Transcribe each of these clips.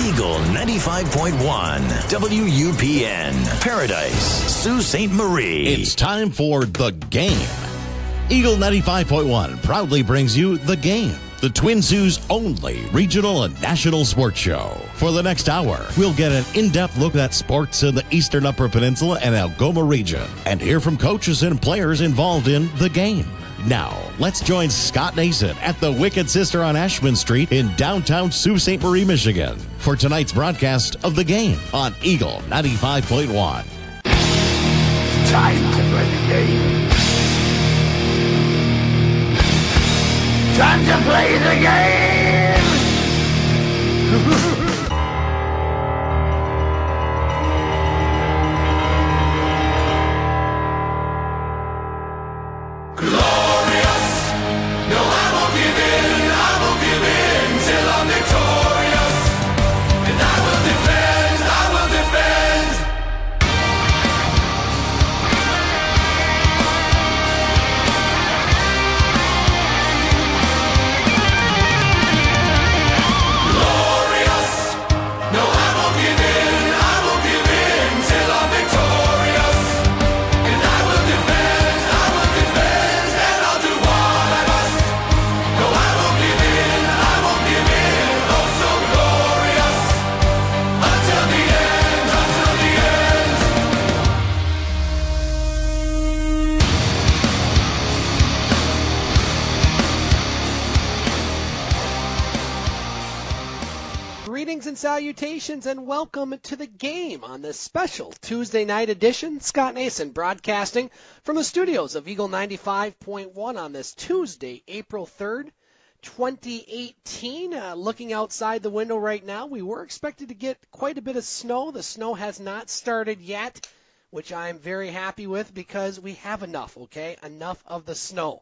Eagle 95.1 WUPN Paradise, Sault Ste. Marie. It's time for The Game. Eagle 95.1 proudly brings you The Game, the Twin Sault's only regional and national sports show. For the next hour, we'll get an in depth look at sports in the Eastern Upper Peninsula and Algoma region and hear from coaches and players involved in The Game. Now, let's join Scott Nason at the Wicked Sister on Ashman Street in downtown Sault Ste. Marie, Michigan for tonight's broadcast of the game on Eagle 95.1. Time to play the game. Time to play the game! salutations, and welcome to the game on this special Tuesday night edition. Scott Nason broadcasting from the studios of Eagle 95.1 on this Tuesday, April 3rd, 2018. Uh, looking outside the window right now, we were expected to get quite a bit of snow. The snow has not started yet, which I'm very happy with because we have enough, okay? Enough of the snow.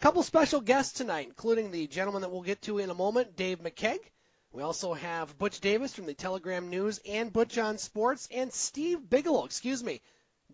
Couple special guests tonight, including the gentleman that we'll get to in a moment, Dave McCaig. We also have Butch Davis from the Telegram News and Butch on Sports, and Steve Bigelow, excuse me,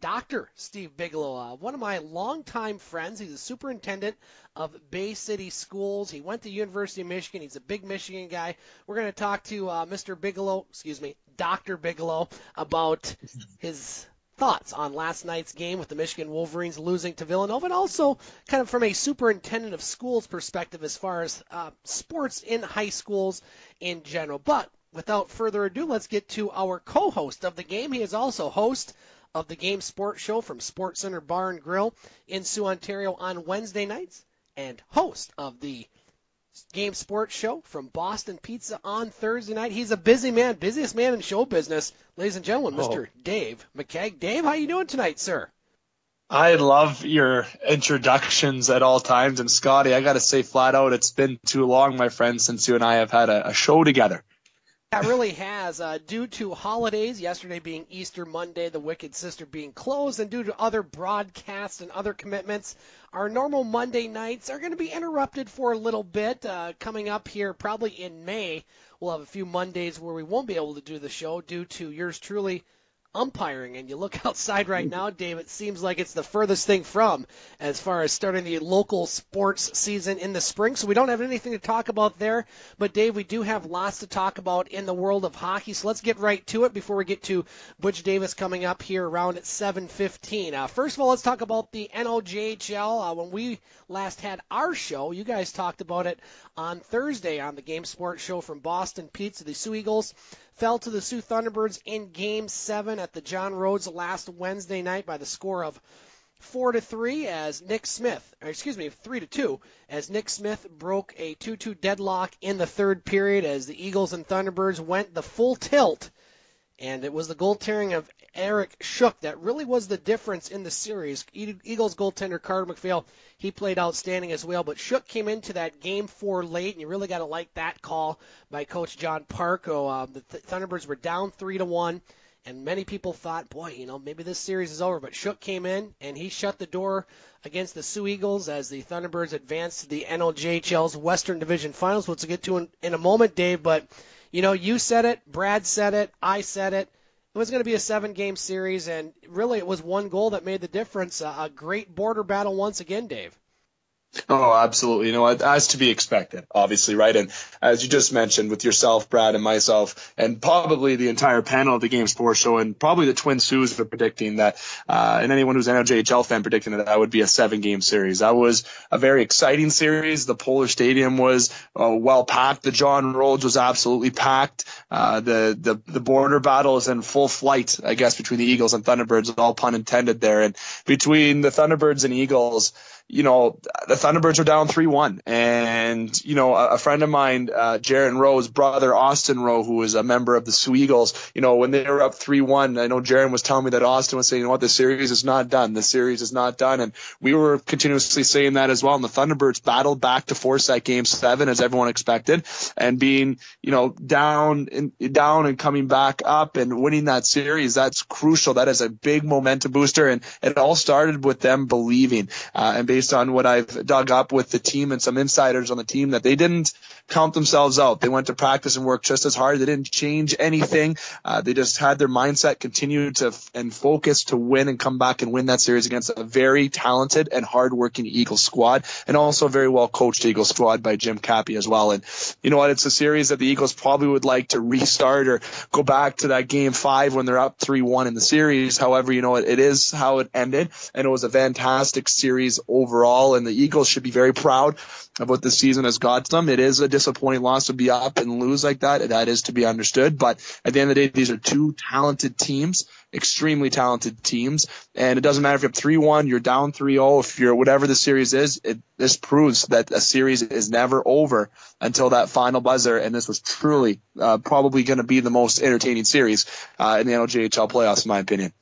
Dr. Steve Bigelow, uh, one of my longtime friends. He's a superintendent of Bay City Schools. He went to University of Michigan. He's a big Michigan guy. We're going to talk to uh, Mr. Bigelow, excuse me, Dr. Bigelow, about his thoughts on last night's game with the Michigan Wolverines losing to Villanova, and also kind of from a superintendent of schools perspective as far as uh, sports in high schools in general. But without further ado, let's get to our co-host of the game. He is also host of the Game Sports Show from Sports Center Bar and Grill in Soo, Ontario on Wednesday nights, and host of the Game Sports Show from Boston Pizza on Thursday night. He's a busy man, busiest man in show business, ladies and gentlemen, Mr. Oh. Dave McCaig. Dave, how you doing tonight, sir? I love your introductions at all times. And Scotty, I got to say flat out, it's been too long, my friend, since you and I have had a, a show together. That really has, uh, due to holidays, yesterday being Easter Monday, the Wicked Sister being closed, and due to other broadcasts and other commitments, our normal Monday nights are going to be interrupted for a little bit. Uh, coming up here, probably in May, we'll have a few Mondays where we won't be able to do the show due to yours truly umpiring. And you look outside right now, Dave, it seems like it's the furthest thing from as far as starting the local sports season in the spring. So we don't have anything to talk about there. But, Dave, we do have lots to talk about in the world of hockey. So let's get right to it before we get to Butch Davis coming up here around at 7.15. Uh, first of all, let's talk about the NOJHL. Uh, when we last had our show, you guys talked about it on Thursday on the Game Sports Show from Boston Pizza. The Soo Eagles fell to the Soo Thunderbirds in Game 7 at the John Rhodes last Wednesday night by the score of four to three as Nick Smith, excuse me, three to two as Nick Smith broke a two-two deadlock in the third period as the Eagles and Thunderbirds went the full tilt, and it was the goaltending of Eric Shook that really was the difference in the series. Eagles goaltender Carter McPhail, he played outstanding as well, but Shook came into that game four late, and you really got to like that call by Coach John Parco. Uh, the Th- Thunderbirds were down three to one and many people thought, boy, you know, maybe this series is over. But Shook came in and he shut the door against the Soo Eagles as the Thunderbirds advanced to the NOJHL's Western Division Finals, which we'll get to in, in a moment, Dave. But you know, you said it, Brad said it, I said it. It was going to be a seven-game series, and really, it was one goal that made the difference. A great border battle once again, Dave. Oh, absolutely. You know, as to be expected, obviously, right? And as you just mentioned with yourself, Brad, and myself, and probably the entire panel of the Game Sports Show, and probably the Twin Saults are predicting that, uh, and anyone who's an NJHL fan predicting that that would be a seven game series. That was a very exciting series. The Pullar Stadium was uh, well packed. The John Rhodes was absolutely packed. Uh, the, the, the border battle is in full flight, I guess, between the Eagles and Thunderbirds, all pun intended there. And between the Thunderbirds and Eagles, you know, the Thunderbirds are down 3-1. And, you know, a, a friend of mine, uh, Jaron Rowe's brother, Austin Rowe, who is a member of the Soo Eagles, you know, when they were up 3-1, I know Jaron was telling me that Austin was saying, you know what, the series is not done. The series is not done. And we were continuously saying that as well. And the Thunderbirds battled back to force that game seven as everyone expected and being, you know, down and down and coming back up and winning that series. That's crucial. That is a big momentum booster. And it all started with them believing, uh, and based on what I've dug up with the team and some insiders on the team that they didn't count themselves out. They went to practice and worked just as hard. They didn't change anything. Uh, they just had their mindset continue to f- and focus to win and come back and win that series against a very talented and hardworking Eagles squad and also a very well coached Eagles squad by Jim Cappy as well. And you know what? It's a series that the Eagles probably would like to restart or go back to that game five when they're up 3-1 in the series. However, you know, it, it is how it ended and it was a fantastic series overall and the Eagles should be very proud of what the season has got them. It is a disappointing loss to be up and lose like that. That is to be understood. But at the end of the day, these are two talented teams, extremely talented teams. And it doesn't matter if you're up 3-1, you're down 3-0, if you're whatever the series is, it, this proves that a series is never over until that final buzzer. And this was truly, uh, probably going to be the most entertaining series, uh, in the NOJHL playoffs, in my opinion.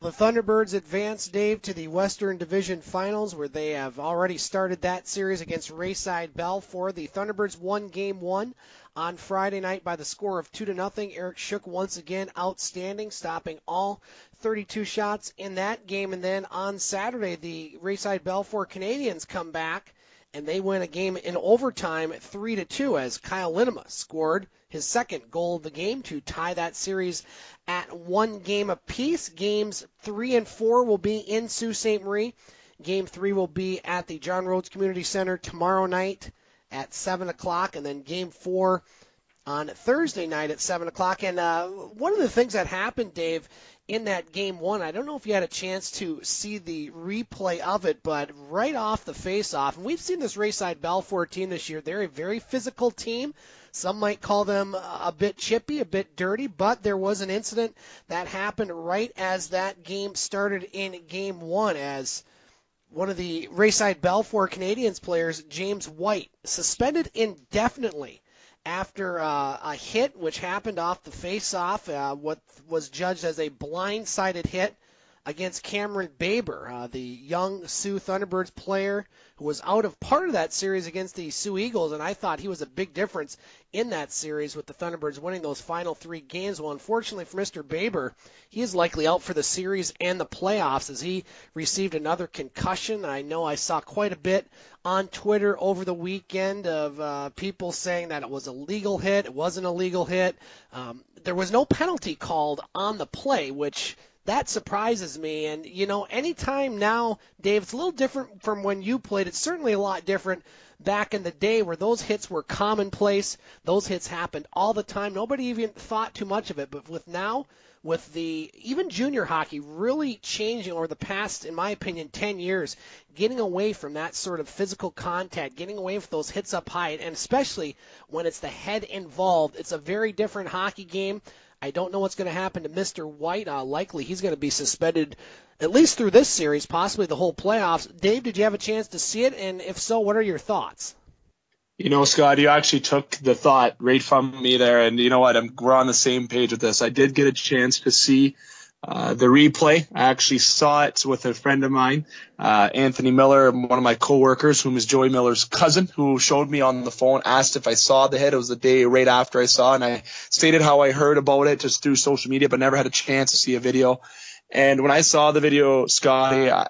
The Thunderbirds advance, Dave, to the Western Division Finals, where they have already started that series against Rayside Balfour. The Thunderbirds won Game One on Friday night by the score of two to nothing. Eric Shook once again outstanding, stopping all 32 shots in that game. And then on Saturday, the Rayside Balfour Canadians come back and they win a game in overtime, three to two, as Kyle Linema scored his second goal of the game to tie that series at one game apiece. Games three and four will be in Sault Ste. Marie. Game three will be at the John Rhodes Community Center tomorrow night at seven o'clock, and then game four on Thursday night at seven o'clock. And uh, one of the things that happened, Dave, in that game one, I don't know if you had a chance to see the replay of it, but right off the face-off, and we've seen this Rayside Balfour team this year. They're a very physical team. Some might call them a bit chippy, a bit dirty, but there was an incident that happened right as that game started in game one as one of the Rayside Balfour Canadians players, James White, suspended indefinitely after uh, a hit which happened off the face-off, uh, what was judged as a blindsided hit against Cameron Baber, uh, the young Soo Thunderbirds player who was out of part of that series against the Soo Eagles, and I thought he was a big difference in that series with the Thunderbirds winning those final three games. Well, unfortunately for Mr. Baber, he is likely out for the series and the playoffs as he received another concussion. I know I saw quite a bit on Twitter over the weekend of uh, people saying that it was a legal hit, it wasn't a legal hit. Um, there was no penalty called on the play, which that surprises me. And, you know, anytime now, Dave, it's a little different from when you played. It's certainly a lot different back in the day where those hits were commonplace. Those hits happened all the time. Nobody even thought too much of it. But with now, with the even junior hockey really changing over the past, in my opinion, 10 years, getting away from that sort of physical contact, getting away from those hits up high, and especially when it's the head involved, it's a very different hockey game. I don't know what's going to happen to Mr. White. Uh, likely he's going to be suspended at least through this series, possibly the whole playoffs. Dave, did you have a chance to see it? And if so, what are your thoughts? You know, Scott, you actually took the thought right from me there. And you know what? I'm, we're on the same page with this. I did get a chance to see uh, the replay. I actually saw it with a friend of mine, uh, Anthony Miller, one of my coworkers, whom is Joey Miller's cousin, who showed me on the phone, asked if I saw the hit. It was the day right after I saw, it, and I stated how I heard about it just through social media, but never had a chance to see a video. And when I saw the video, Scotty, I,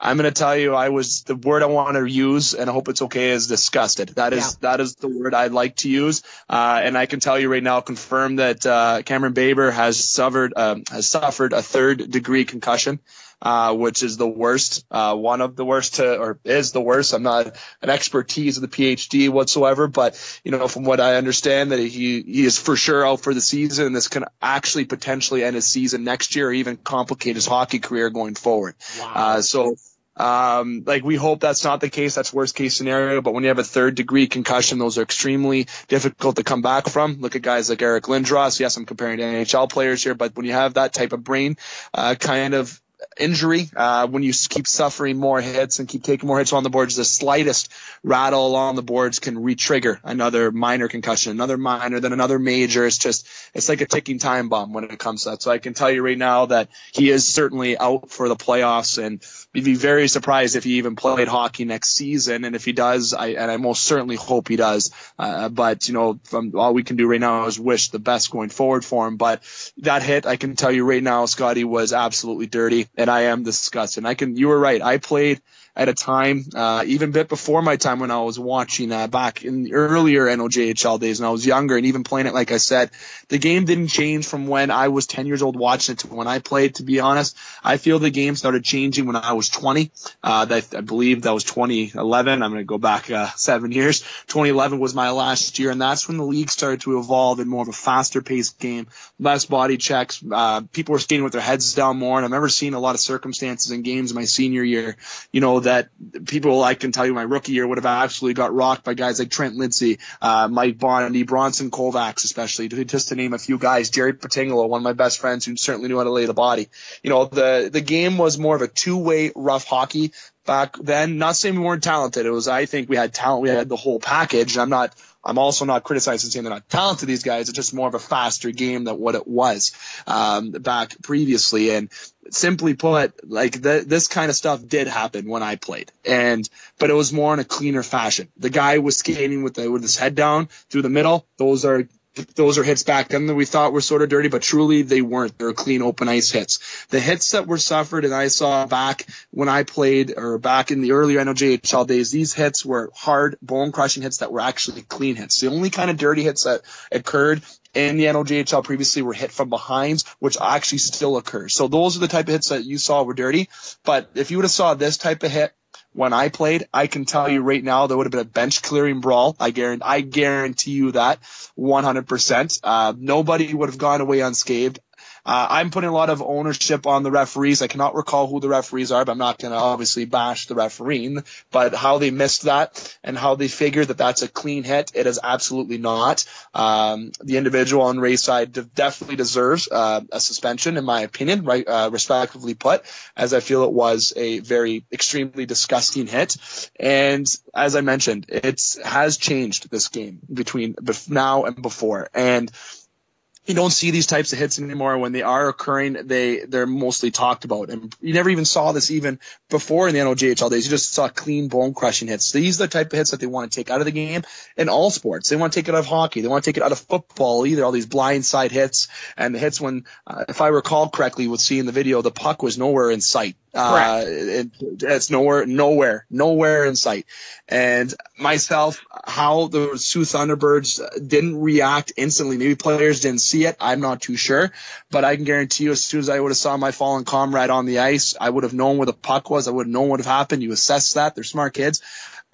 I'm going to tell you, I was the word I want to use, and I hope it's okay, is disgusted. That is yeah. that is the word I'd like to use. Uh, and I can tell you right now, confirm that uh, Cameron Baber has suffered um, has suffered a third degree concussion uh, which is the worst, uh, one of the worst to, or is the worst. I'm not an expertise of the PhD whatsoever, but you know, from what I understand that he, he is for sure out for the season and this can actually potentially end his season next year or even complicate his hockey career going forward. Wow. Uh, so, um, like we hope that's not the case. That's worst case scenario. But when you have a third degree concussion, those are extremely difficult to come back from. Look at guys like Eric Lindros. Yes, I'm comparing to NHL players here, but when you have that type of brain, uh, kind of injury, uh, when you keep suffering more hits and keep taking more hits on the board, boards, the slightest rattle along the boards can re-trigger another minor concussion, another minor, then another major. It's just, it's like a ticking time bomb when it comes to that. So I can tell you right now that he is certainly out for the playoffs and we'd be very surprised if he even played hockey next season. And if he does, I, and I most certainly hope he does. Uh, but you know, from all we can do right now is wish the best going forward for him. But that hit, I can tell you right now, Scotty was absolutely dirty and I am disgusted. I can, you were right. I played at a time, uh, even a bit before my time when I was watching uh, back in the earlier NOJHL days when I was younger and even playing it, like I said, the game didn't change from when I was 10 years old watching it to when I played, to be honest. I feel the game started changing when I was 20. Uh, that, I believe that was 2011. I'm going to go back, uh, seven years. 2011 was my last year and that's when the league started to evolve in more of a faster paced game, less body checks. Uh, people were skating with their heads down more. And I remember seeing a lot of circumstances in games my senior year, you know, that people I can tell you my rookie year would have absolutely got rocked by guys like Trent Lindsay, uh, Mike Bondi, Bronson Kovacs, especially just to name a few guys. Jerry Patingolo, one of my best friends who certainly knew how to lay the body. You know, the, the game was more of a two way rough hockey back then. Not saying we weren't talented. It was, I think we had talent. We had the whole package. I'm not, I'm also not criticizing saying they're not talented. These guys, it's just more of a faster game than what it was um, back previously. And simply put, like the, this kind of stuff did happen when I played, and but it was more in a cleaner fashion. The guy was skating with the with his head down through the middle. Those are those are hits back then that we thought were sort of dirty, but truly they weren't. They were clean open ice hits. The hits that were suffered and I saw back when I played or back in the earlier NOJHL days, these hits were hard bone crushing hits that were actually clean hits. The only kind of dirty hits that occurred in the NOJHL previously were hit from behind, which actually still occurs. So those are the type of hits that you saw were dirty. But if you would have saw this type of hit when I played, I can tell you right now there would have been a bench clearing brawl. I guarantee, I guarantee you that 100%. Uh, nobody would have gone away unscathed. Uh, I'm putting a lot of ownership on the referees. I cannot recall who the referees are, but I'm not going to obviously bash the refereeing. But how they missed that and how they figured that that's a clean hit, it is absolutely not. Um, the individual on Rayside definitely deserves uh, a suspension, in my opinion, right, uh, respectively put, as I feel it was a very extremely disgusting hit. And as I mentioned, it has changed this game between now and before. And you don't see these types of hits anymore. When they are occurring, they they're mostly talked about, and you never even saw this even before in the NOJHL days. You just saw clean bone crushing hits. These are the type of hits that they want to take out of the game in all sports. They want to take it out of hockey. They want to take it out of football. Either all these blind side hits and the hits when, uh, if I recall correctly, with seeing the video, the puck was nowhere in sight. Uh, it, it's nowhere, nowhere, nowhere in sight. And myself, how the Soo Thunderbirds didn't react instantly. Maybe players didn't see it. I'm not too sure, but I can guarantee you as soon as I would have saw my fallen comrade on the ice, I would have known where the puck was. I would have known what have happened. You assess that. They're smart kids.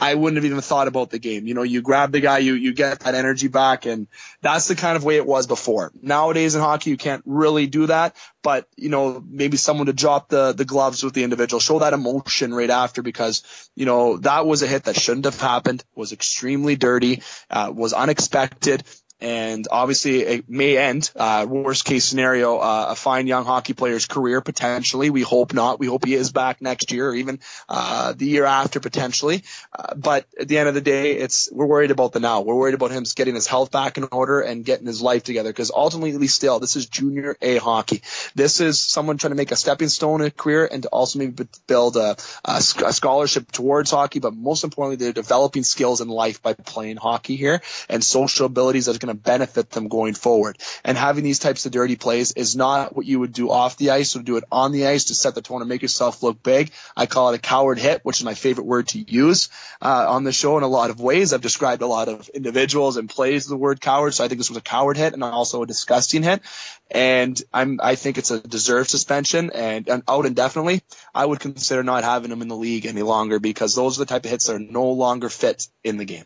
I wouldn't have even thought about the game. You know, you grab the guy, you, you get that energy back and that's the kind of way it was before. Nowadays in hockey, you can't really do that, but you know, maybe someone to drop the, the gloves with the individual, show that emotion right after because, you know, that was a hit that shouldn't have happened, was extremely dirty, uh, was unexpected and obviously it may end uh, worst case scenario uh, a fine young hockey player's career potentially. We hope not. We hope he is back next year or even uh, the year after potentially. Uh, but at the end of the day it's we're worried about the now. We're worried about him getting his health back in order and getting his life together. Because ultimately still this is junior a hockey. This is someone trying to make a stepping stone in a career and to also maybe build a, a scholarship towards hockey but most importantly they're developing skills in life by playing hockey here and social abilities that are going to benefit them going forward. And having these types of dirty plays is not what you would do off the ice or do it on the ice to set the tone and make yourself look big. I call it a coward hit, which is my favorite word to use uh, on the show in a lot of ways. I've described a lot of individuals and plays the word coward, so I think this was a coward hit and also a disgusting hit. And I'm I think it's a deserved suspension and, and out indefinitely. I would consider not having him in the league any longer because those are the type of hits that are no longer fit in the game.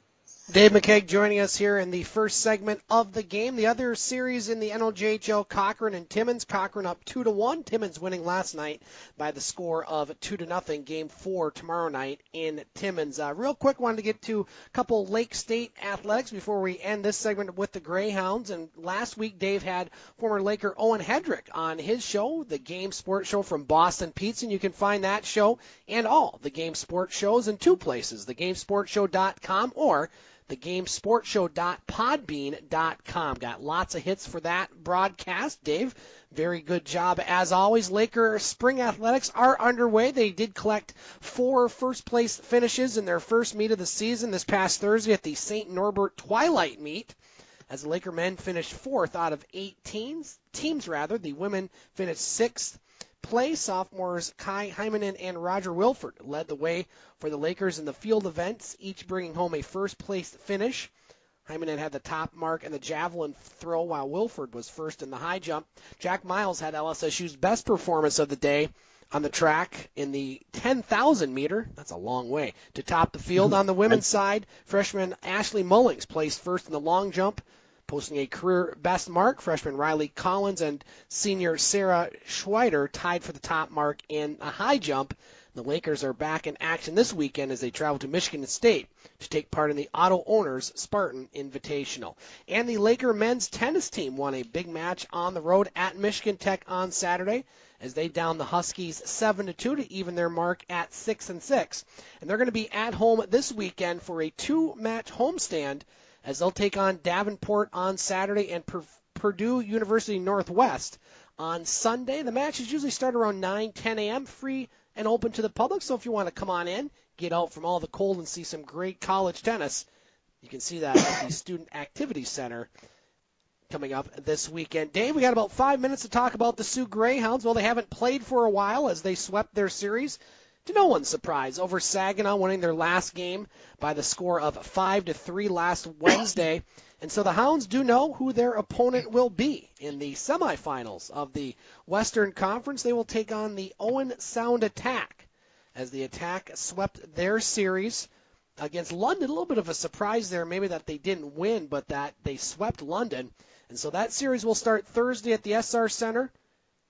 Dave McCaig joining us here in the first segment of the game. The other series in the NOJHL, Cochrane and Timmins. Cochrane up two to one. Timmins winning last night by the score of two to nothing. Game four tomorrow night in Timmins. Uh, real quick, wanted to get to a couple Lake State athletics before we end this segment with the Greyhounds. And last week, Dave had former Laker Owen Hedrick on his show, the Game Sports Show from Boston Pizza. And you can find that show and all the Game Sports shows in two places: thegamesportshow.com or thegamesportshow.podbean.com. Got lots of hits for that broadcast. Dave, very good job as always. Laker Spring Athletics are underway. They did collect four first place finishes in their first meet of the season this past Thursday at the St. Norbert Twilight meet. As the Laker men finished fourth out of eight teams, teams rather, the women finished sixth play. Sophomores Kai Hymanen and Roger Wilford led the way for the Lakers in the field events, each bringing home a first place finish. Hymanen had the top mark in the javelin throw, while Wilford was first in the high jump. Jack Miles had LSSU's best performance of the day on the track in the 10,000 meter. That's a long way to top the field. Mm-hmm. on the women's side, freshman Ashley Mullings placed first in the long jump posting a career best mark. Freshman Riley Collins and senior Sarah Schweider tied for the top mark in a high jump. The Lakers are back in action this weekend as they travel to Michigan State to take part in the Auto Owners Spartan Invitational. And the Laker men's tennis team won a big match on the road at Michigan Tech on Saturday as they down the Huskies 7 to 2 to even their mark at 6 and 6. And they're going to be at home this weekend for a two-match homestand as they'll take on Davenport on Saturday and Purdue University Northwest on Sunday. The matches usually start around 9, 10 a.m. free and open to the public. So if you want to come on in, get out from all the cold and see some great college tennis, you can see that at the Student Activity Center coming up this weekend. Dave, we got about five minutes to talk about the Soo Greyhounds. Well, they haven't played for a while as they swept their series to no one's surprise over Saginaw winning their last game by the score of 5 to 3 last Wednesday. And so the Hounds do know who their opponent will be in the semifinals of the Western Conference. They will take on the Owen Sound Attack as the Attack swept their series against London. A little bit of a surprise there, maybe that they didn't win, but that they swept London. And so that series will start Thursday at the Essar Center.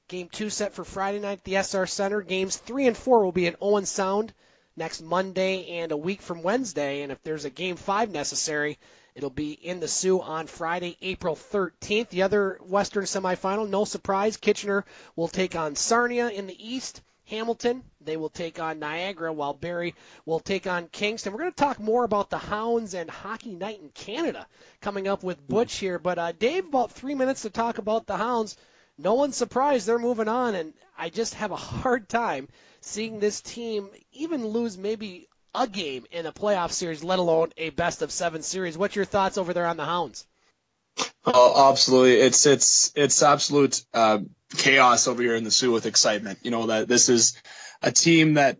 Game two set for Friday night at the Essar Center. Games three and four will be at Owen Sound next Monday and a week from Wednesday. And if there's a game five necessary, it'll be in the Soo on Friday, April 13th. The other Western semifinal, no surprise, Kitchener will take on Sarnia in the East. Hamilton, they will take on Niagara, while Barrie will take on Kingston. We're going to talk more about the Hounds and Hockey Night in Canada coming up with Butch here. But uh, Dave, about three minutes to talk about the Hounds no one's surprised they're moving on, and I just have a hard time seeing this team even lose maybe a game in a playoff series, let alone a best of seven series. What's your thoughts over there on the Hounds? Oh, absolutely. It's it's it's absolute uh, chaos over here in the Soo with excitement. You know that this is a team that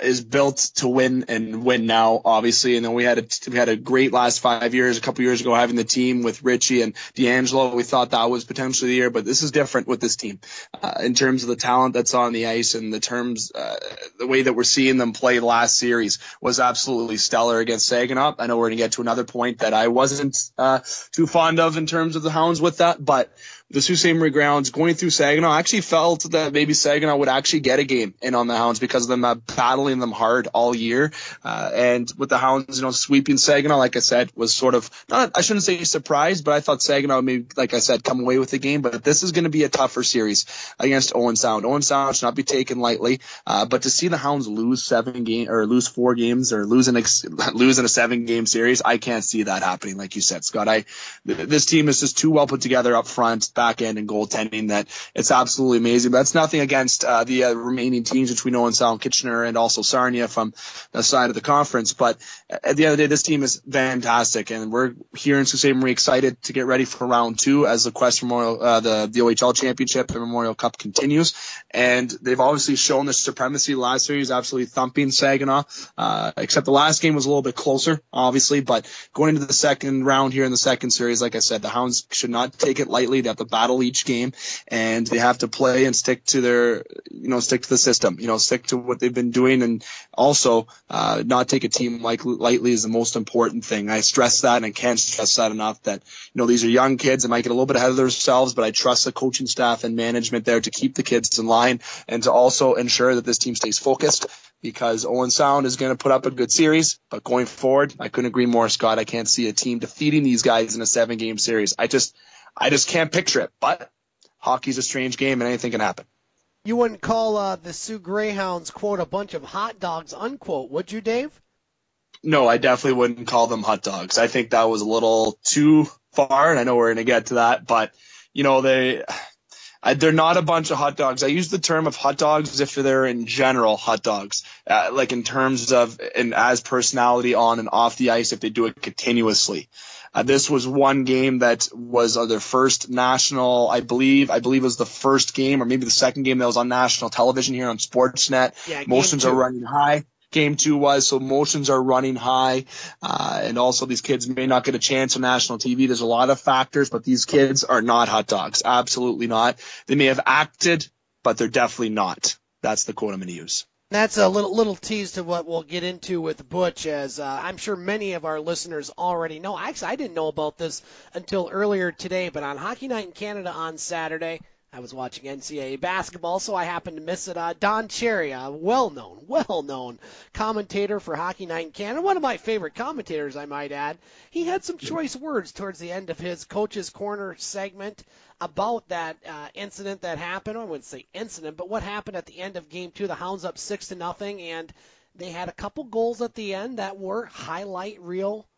is built to win and win now, obviously. And then we had a we had a great last five years. A couple years ago, having the team with Richie and D'Angelo, we thought that was potentially the year. But this is different with this team uh, in terms of the talent that's on the ice and the terms, uh, the way that we're seeing them play The last series was absolutely stellar against Saginaw. I know we're gonna get to another point that I wasn't uh, too fond of in terms of the Hounds with that, but the Sault Ste. Marie grounds going through Saginaw. I actually felt that maybe Saginaw would actually get a game in on the Hounds because of them uh, battling them hard all year. Uh, and with the Hounds, you know, sweeping Saginaw, like I said, was sort of not, I shouldn't say surprised, but I thought Saginaw maybe, like I said, come away with the game. But this is going to be a tougher series against Owen Sound. Owen Sound should not be taken lightly. Uh, but to see the Hounds lose seven game or lose four games or lose an ex- lose in a seven game series, I can't see that happening. Like you said, Scott, I, this team is just too well put together up front back end and goaltending that it's absolutely amazing. But it's nothing against uh, the uh, remaining teams, which we know in Sound Kitchener and also Sarnia from the side of the conference. But at the end of the day, this team is fantastic, and we're here in Sault Ste. Marie excited to get ready for round two as the Quest Memorial, uh, the the OHL Championship and Memorial Cup continues. And they've obviously shown the supremacy. Last series, absolutely thumping Saginaw, uh, except the last game was a little bit closer, obviously. But going into the second round here in the second series, like I said, the Hounds should not take it lightly. They have to battle each game, and they have to play and stick to their, you know, stick to the system. You know, stick to what they've been doing, and also uh, not take a team like lightly is the most important thing. I stress that, and I can't stress that enough. That you know these are young kids that might get a little bit ahead of themselves, but I trust the coaching staff and management there to keep the kids in line and to also ensure that this team stays focused because Owen Sound is going to put up a good series. But going forward, I couldn't agree more, Scott. I can't see a team defeating these guys in a seven game series. I just, I just can't picture it. But hockey's a strange game and anything can happen. You wouldn't call uh, the Soo Greyhounds, quote, a bunch of hot dogs, unquote, would you, Dave? No, I definitely wouldn't call them hot dogs. I think that was a little too far, and I know we're going to get to that. But, you know, they, they're not a bunch of hot dogs. I use the term of hot dogs as if they're in general hot dogs, uh, like in terms of and as personality on and off the ice if they do it continuously. Uh, this was one game that was uh, their first national, I believe, I believe it was the first game or maybe the second game that was on national television here on Sportsnet. Yeah, Motions are running high game two was. So emotions are running high. Uh, and also these kids may not get a chance on national TV. There's a lot of factors, but these kids are not hot dogs. Absolutely not. They may have acted, but they're definitely not. That's the quote I'm going to use. That's a little little tease to what we'll get into with Butch, as uh, I'm sure many of our listeners already know. I actually, I didn't know about this until earlier today, but on Hockey Night in Canada on Saturday, I was watching NCAA basketball, so I happened to miss it. Uh, Don Cherry, a well-known, well-known commentator for Hockey Night in Canada, one of my favorite commentators, I might add. He had some choice words towards the end of his Coach's Corner segment about that uh, incident that happened. I wouldn't say incident, but what happened at the end of Game Two? The Hounds up six to nothing, and they had a couple goals at the end that were highlight reel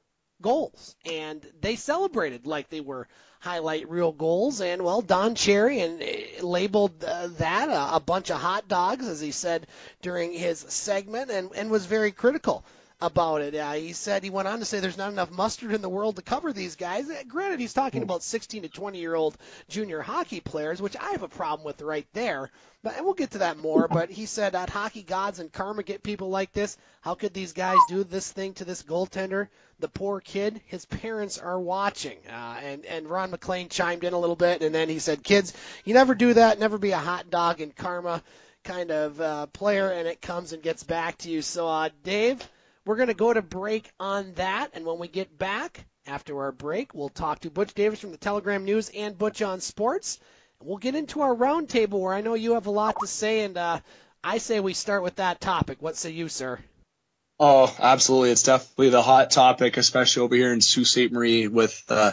goals, and they celebrated like they were highlight reel goals. And well, Don Cherry and uh, labeled uh, that a, a bunch of hot dogs, as he said during his segment, and and was very critical about it. Uh, he said he went on to say there's not enough mustard in the world to cover these guys. Uh, granted, he's talking about 16 to 20 year old junior hockey players, which I have a problem with right there. But and we'll get to that more. But he said that hockey gods and karma get people like this. How could these guys do this thing to this goaltender? The poor kid, his parents are watching. Uh, and and Ron MacLean chimed in a little bit, and then he said, "Kids, you never do that. Never be a hot dog and karma." kind of uh, player and it comes and gets back to you. So, uh, Dave, we're going to go to break on that, and when we get back after our break, we'll talk to Butch Davis from the Telegram News and Butch on Sports. We'll get into our roundtable where I know you have a lot to say, and uh, I say we start with that topic. What say you, sir? Oh, absolutely. It's definitely the hot topic, especially over here in Sault Ste. Marie with uh,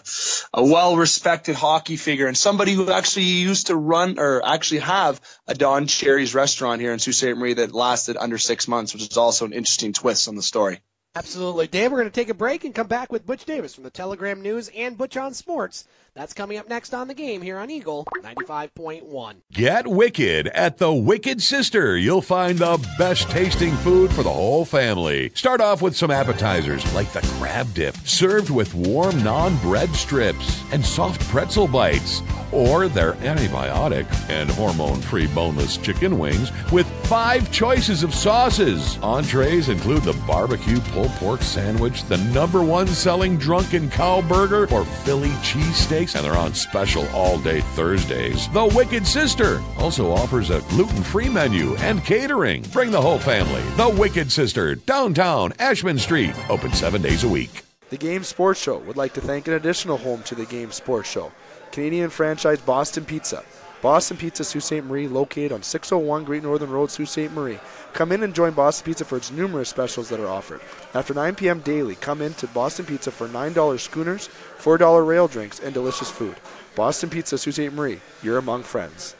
a well respected hockey figure and somebody who actually used to run or actually have a Don Cherry's restaurant here in Sault Ste. Marie that lasted under six months, which is also an interesting twist on the story. Absolutely. Dave, we're going to take a break and come back with Butch Davis from the Telegram News and Butch on Sports. That's coming up next on the game here on Eagle 95.1. Get wicked at the Wicked Sister. You'll find the best tasting food for the whole family. Start off with some appetizers like the crab dip, served with warm naan bread strips and soft pretzel bites, or their antibiotic and hormone free boneless chicken wings with five choices of sauces. Entrees include the barbecue pulled pork sandwich, the number one selling drunken cow burger, or Philly cheesesteak and they're on special all day Thursdays. The Wicked Sister also offers a gluten free menu and catering. Bring the whole family. The Wicked Sister, downtown Ashman Street, open seven days a week. The Game Sports Show would like to thank an additional home to the Game Sports Show Canadian franchise Boston Pizza. Boston Pizza Sault Ste. Marie, located on 601 Great Northern Road, Sault Ste. Marie. Come in and join Boston Pizza for its numerous specials that are offered. After 9 p.m. daily, come in to Boston Pizza for $9 schooners, $4 rail drinks, and delicious food. Boston Pizza Sault Ste. Marie, you're among friends.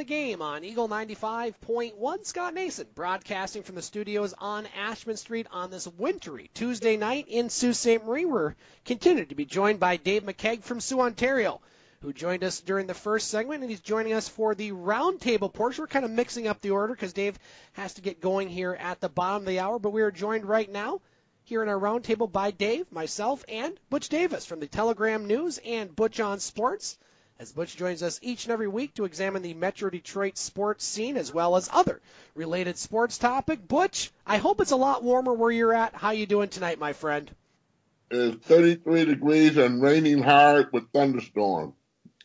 The game on Eagle 95.1. Scott Nason broadcasting from the studios on Ashman Street on this wintry Tuesday night in Sault Ste. Marie. We're continued to be joined by Dave McCaig from Soo, Ontario, who joined us during the first segment, and he's joining us for the roundtable portion. We're kind of mixing up the order because Dave has to get going here at the bottom of the hour, but we are joined right now here in our roundtable by Dave, myself, and Butch Davis from the Telegram News and Butch on Sports. As Butch joins us each and every week to examine the Metro Detroit sports scene as well as other related sports topic. Butch, I hope it's a lot warmer where you're at. How you doing tonight, my friend? It's 33 degrees and raining hard with thunderstorms.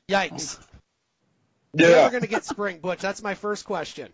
Yikes. Yeah. We're never going to get spring, Butch. That's my first question.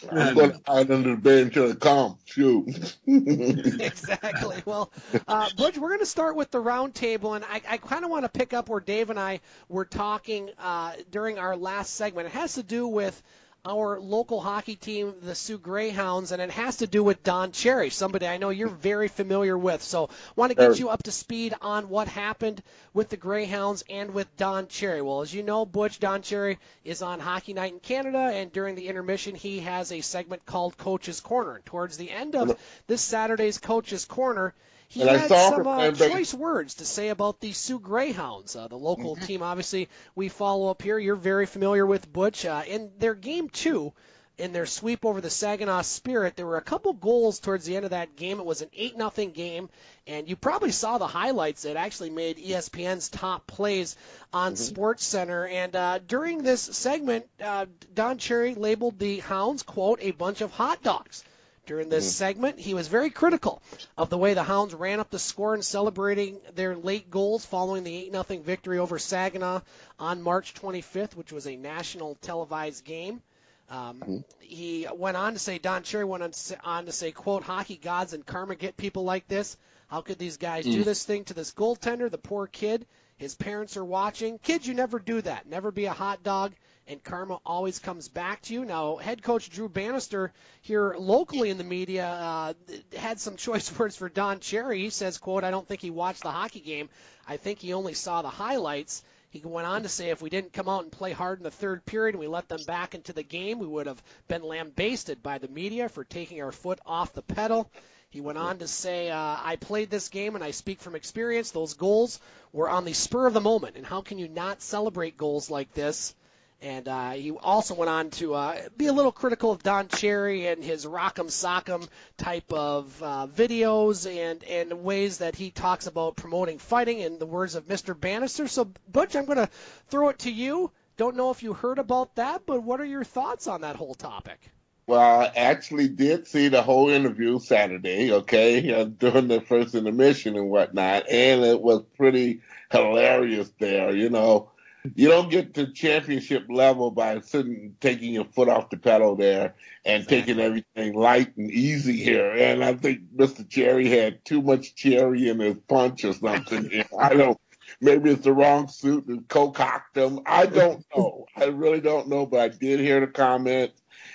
To hide under the bed until it comes. Shoot. exactly. Well, uh, Butch, we're going to start with the roundtable, and I, I kind of want to pick up where Dave and I were talking uh, during our last segment. It has to do with our local hockey team, the Soo Greyhounds, and it has to do with Don Cherry, somebody I know you're very familiar with. So, want to get you up to speed on what happened with the Greyhounds and with Don Cherry. Well, as you know, Butch Don Cherry is on Hockey Night in Canada, and during the intermission, he has a segment called Coach's Corner. Towards the end of this Saturday's Coach's Corner, he And had some uh, choice words to say about the Soo Greyhounds, uh, the local Mm-hmm. team. Obviously, we follow up here. You're very familiar with Butch. Uh, in their game two, in their sweep over the Saginaw Spirit, there were a couple goals towards the end of that game. It was an 8 nothing game, and you probably saw the highlights that actually made ESPN's top plays on Sports Center. And uh, during this segment, uh, Don Cherry labeled the Hounds, quote, a bunch of hot dogs. During this mm-hmm. segment, he was very critical of the way the Hounds ran up the score and celebrating their late goals following the 8 0 victory over Saginaw on March 25th, which was a national televised game. Um, mm-hmm. he went on to say, Don Cherry went on, on to say, quote, hockey gods and karma get people like this. How could these guys do mm. this thing to this goaltender, the poor kid? His parents are watching. Kids, you never do that. Never be a hot dog, and karma always comes back to you. Now, head coach Drew Bannister here locally in the media uh, had some choice words for Don Cherry. He says, quote, I don't think he watched the hockey game. I think he only saw the highlights. He went on to say if we didn't come out and play hard in the third period and we let them back into the game, we would have been lambasted by the media for taking our foot off the pedal. He went on to say, uh, I played this game and I speak from experience. Those goals were on the spur of the moment. And how can you not celebrate goals like this? And uh, he also went on to uh, be a little critical of Don Cherry and his rock'em sock'em type of uh, videos and, and ways that he talks about promoting fighting in the words of Mr. Bannister. So, Butch, I'm going to throw it to you. Don't know if you heard about that, but what are your thoughts on that whole topic? Well, I actually did see the whole interview Saturday, okay, uh, during the first intermission and whatnot, and it was pretty hilarious there. You know, you don't get to championship level by sitting, taking your foot off the pedal there and taking everything light and easy here. And I think Mr. Cherry had too much cherry in his punch or something. I don't. Maybe it's the wrong suit and co-cocked him. I don't know. I really don't know, but I did hear the comment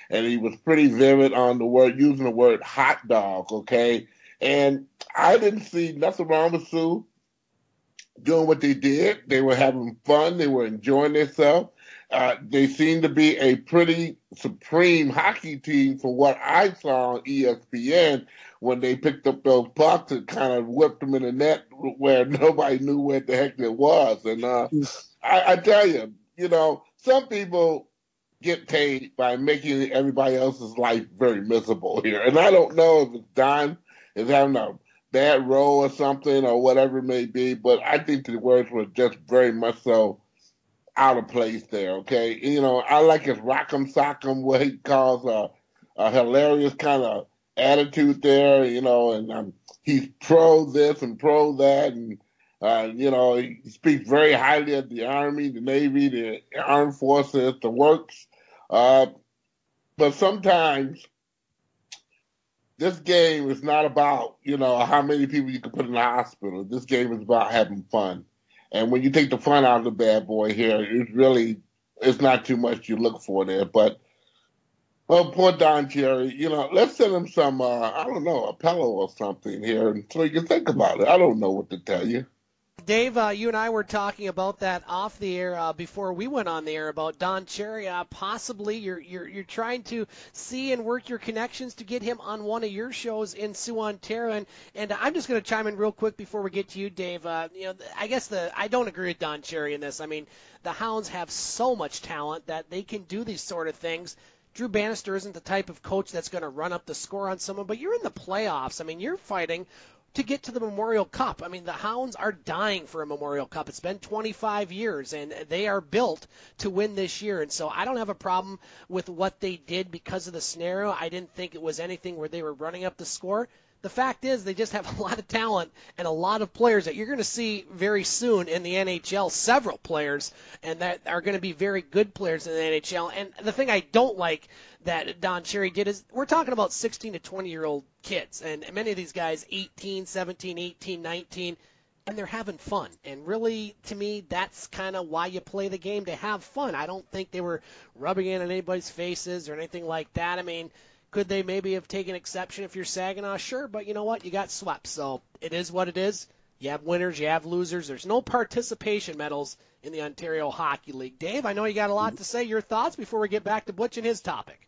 and he was pretty vivid on the word using the word hot dog, okay? And I didn't see nothing wrong with Soo doing what they did. They were having fun, they were enjoying themselves. Uh, they seemed to be a pretty supreme hockey team for what I saw on ESPN when they picked up those pucks and kind of whipped them in the net where nobody knew where the heck it was. And uh, I, I tell you, you know, some people get paid by making everybody else's life very miserable here. And I don't know if it's Don is having a bad role or something or whatever it may be, but I think the words were just very much so out of place there, okay? You know, I like his rock'em sock'em, what he calls a, a hilarious kind of attitude there, you know, and um, he's pro this and pro that, and, uh, you know, he speaks very highly of the Army, the Navy, the Armed Forces, the works. Uh, but sometimes this game is not about, you know, how many people you can put in the hospital. This game is about having fun. And when you take the fun out of the bad boy here, it's really, it's not too much you look for there. But, well, poor Don Cherry, you know, let's send him some, uh, I don't know, a pillow or something here so you can think about it. I don't know what to tell you. Dave, uh, you and I were talking about that off the air uh, before we went on the air about Don Cherry. Uh, possibly you're, you're you're trying to see and work your connections to get him on one of your shows in Soo, Ontario. And, and I'm just going to chime in real quick before we get to you, Dave. Uh, you know, I guess the I don't agree with Don Cherry in this. I mean, the Hounds have so much talent that they can do these sort of things. Drew Bannister isn't the type of coach that's going to run up the score on someone, but you're in the playoffs. I mean, you're fighting to get to the Memorial Cup. I mean, the Hounds are dying for a Memorial Cup. It's been 25 years, and they are built to win this year. And so I don't have a problem with what they did because of the scenario. I didn't think it was anything where they were running up the score. The fact is, they just have a lot of talent and a lot of players that you're going to see very soon in the NHL. Several players, and that are going to be very good players in the NHL. And the thing I don't like that Don Cherry did is we're talking about 16 to 20 year old kids, and many of these guys 18, 17, 18, 19 and they're having fun. And really, to me, that's kind of why you play the game to have fun. I don't think they were rubbing it in anybody's faces or anything like that. I mean, could they maybe have taken exception if you're Saginaw? Sure, but you know what? You got swept, so it is what it is. You have winners, you have losers. There's no participation medals in the Ontario Hockey League. Dave, I know you got a lot to say. Your thoughts before we get back to Butch and his topic.